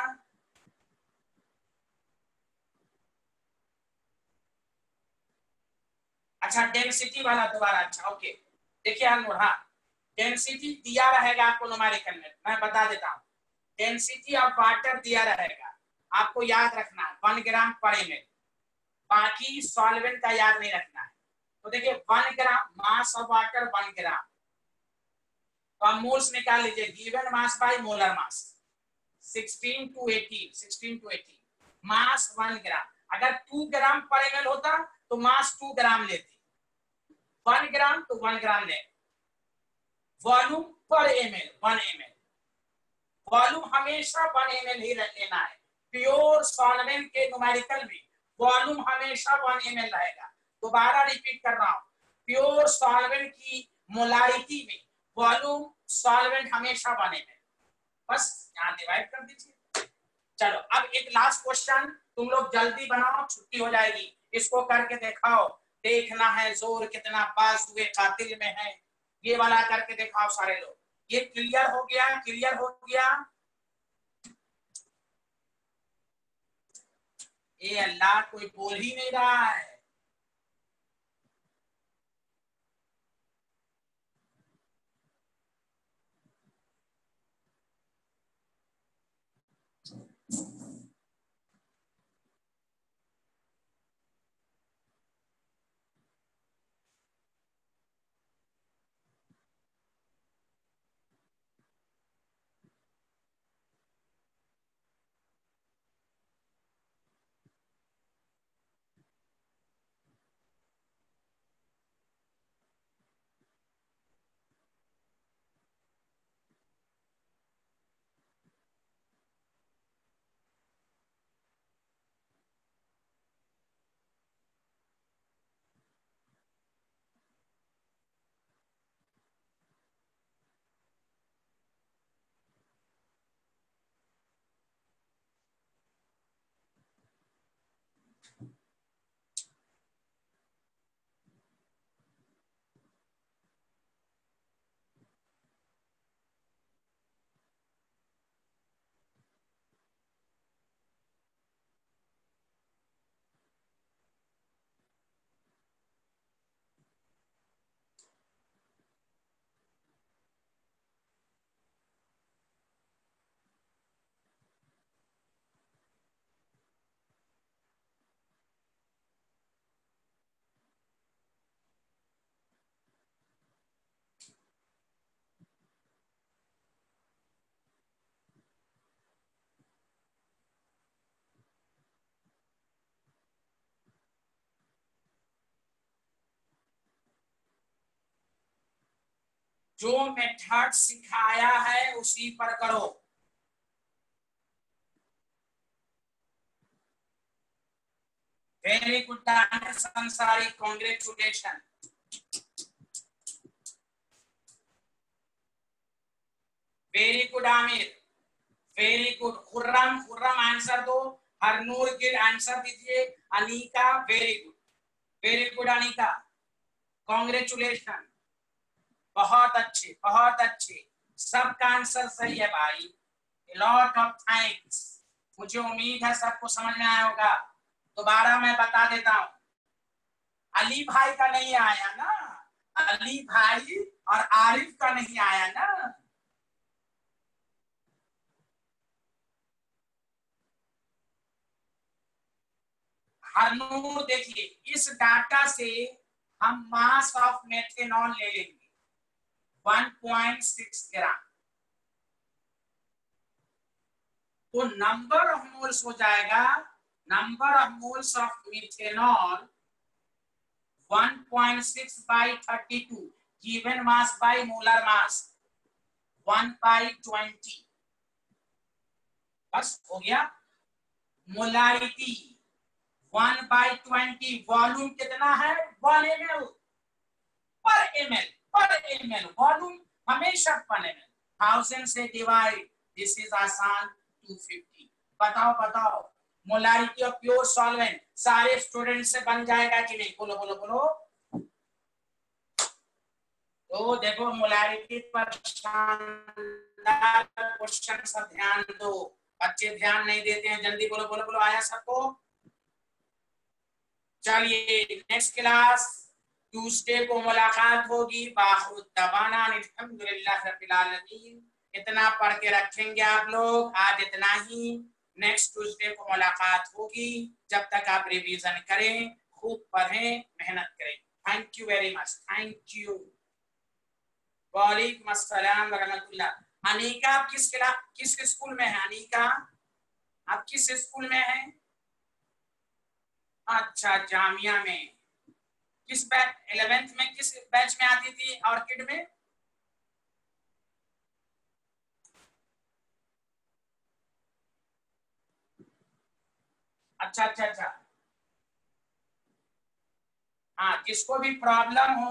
अच्छा डेंसिटी वाला दोबारा। अच्छा ओके देखिए, हरनूर हाँ। डेंसिटी दिया रहेगा आपको नुमारिकल में। मैं बता देता हूँ। डेंसिटी ऑफ़ वाटर दिया रहेगा। आपको याद रखना है वन ग्राम पर एमएल बाकी सॉल्वेंट का याद नहीं रखना है। तो देखिए one gram mass of water one gram तो आप मोल्स निकाल लीजिए given mass by molar mass 16 to 18 16 to 18 mass one gram अगर टू ग्राम पर एमएल होता तो मास टू ग्राम लेते। वन ग्राम तो वन ग्राम ले। वॉल्यूम पर M L one M volume हमेशा वन एम ही लेना है। प्योर सॉल्वेंट के न्यूमेरिकल में वॉल्यूम हमेशा वन एम रहेगा। दोबारा रिपीट कर रहा हूँ। प्योर सॉल्वेंट की मोलारिटी में वॉल्यूम सॉल्वेंट हमेशा वन एम बस यहाँ डिवाइड कर दीजिए। चलो, अब एक लास्ट क्वेश्चन तुम लोग जल्दी बनाओ, छुट्टी हो जाएगी। इसको करके दिखाओ। देखना है ज़ोर कितना पास हुए, कातिल में है। ये वाला करके दिखाओ सारे लोग। ये क्लियर हो गया, क्लियर हो गया। ए अल्लाह, कोई बोल ही नहीं रहा है। जो मेथड सिखाया है, उसी पर करो। Very good Sansari congratulation very good Aamir very good Khurram Khurram answer दो। हरनूर गिल आंसर दीजिए। Anika very good very good Anika congratulation बहुत अच्छे बहुत अच्छे। सबका आंसर सही है भाई। लॉट ऑफ़ थैंक्स मुझे उम्मीद है सबको समझ में आया होगा। दोबारा मैं बता देता हूँ। अली भाई का नहीं आया ना? अली भाई और आरिफ का नहीं आया ना? हरनूर, देखिए, इस डाटा से हम मास ऑफ़ मेथेनॉल ले लेंगे। 1.6 ग्राम तो नंबर ऑफ़ मोल्स हो जाएगा number of moles of methanol 1.6 by 32 given mass by molar mass 1 by 20 बस हो गया। मोलारिटी 1 by 20 वॉल्यूम कितना है? 1 ml पर ml. पर एम एल वॉल्यूम हमेशा पर एम एल थाउज़ेंड से डिवाइड दिस इज़ आसान 250 बताओ बताओ मोलारिटी ऑफ़ प्योर सॉल्वेंट सारे स्टूडेंट से बन जाएगा कि नहीं? बोलो बोलो बोलो। तो देखो मोलारिटी पर क्वेश्चन सब ध्यान दो। बच्चे ध्यान नहीं देते हैं, जल्दी बोलो बोलो बोलो, आया सबको? चलिए नेक्स्ट क्लास ट्यूसडे को मुलाकात होगी। इतना पढ़ के रखेंगे आप लोग। आज इतना ही। नेक्स्ट ट्यूसडे को मुलाकात होगी। जब तक आप रिवीजन करें, खूब पढ़ें, मेहनत करें। Thank you very much thank you वालेकुम अस्सलाम वरहमतुल्लाह। अनीका, आप किस क्लास किस स्कूल में है, अनीका? आप किस स्कूल में है? अच्छा जामिया में। किस बैच इलेवेंथ में किस बैच में आती थी ऑर्किड में? अच्छा अच्छा अच्छा। हाँ किसको भी प्रॉब्लम हो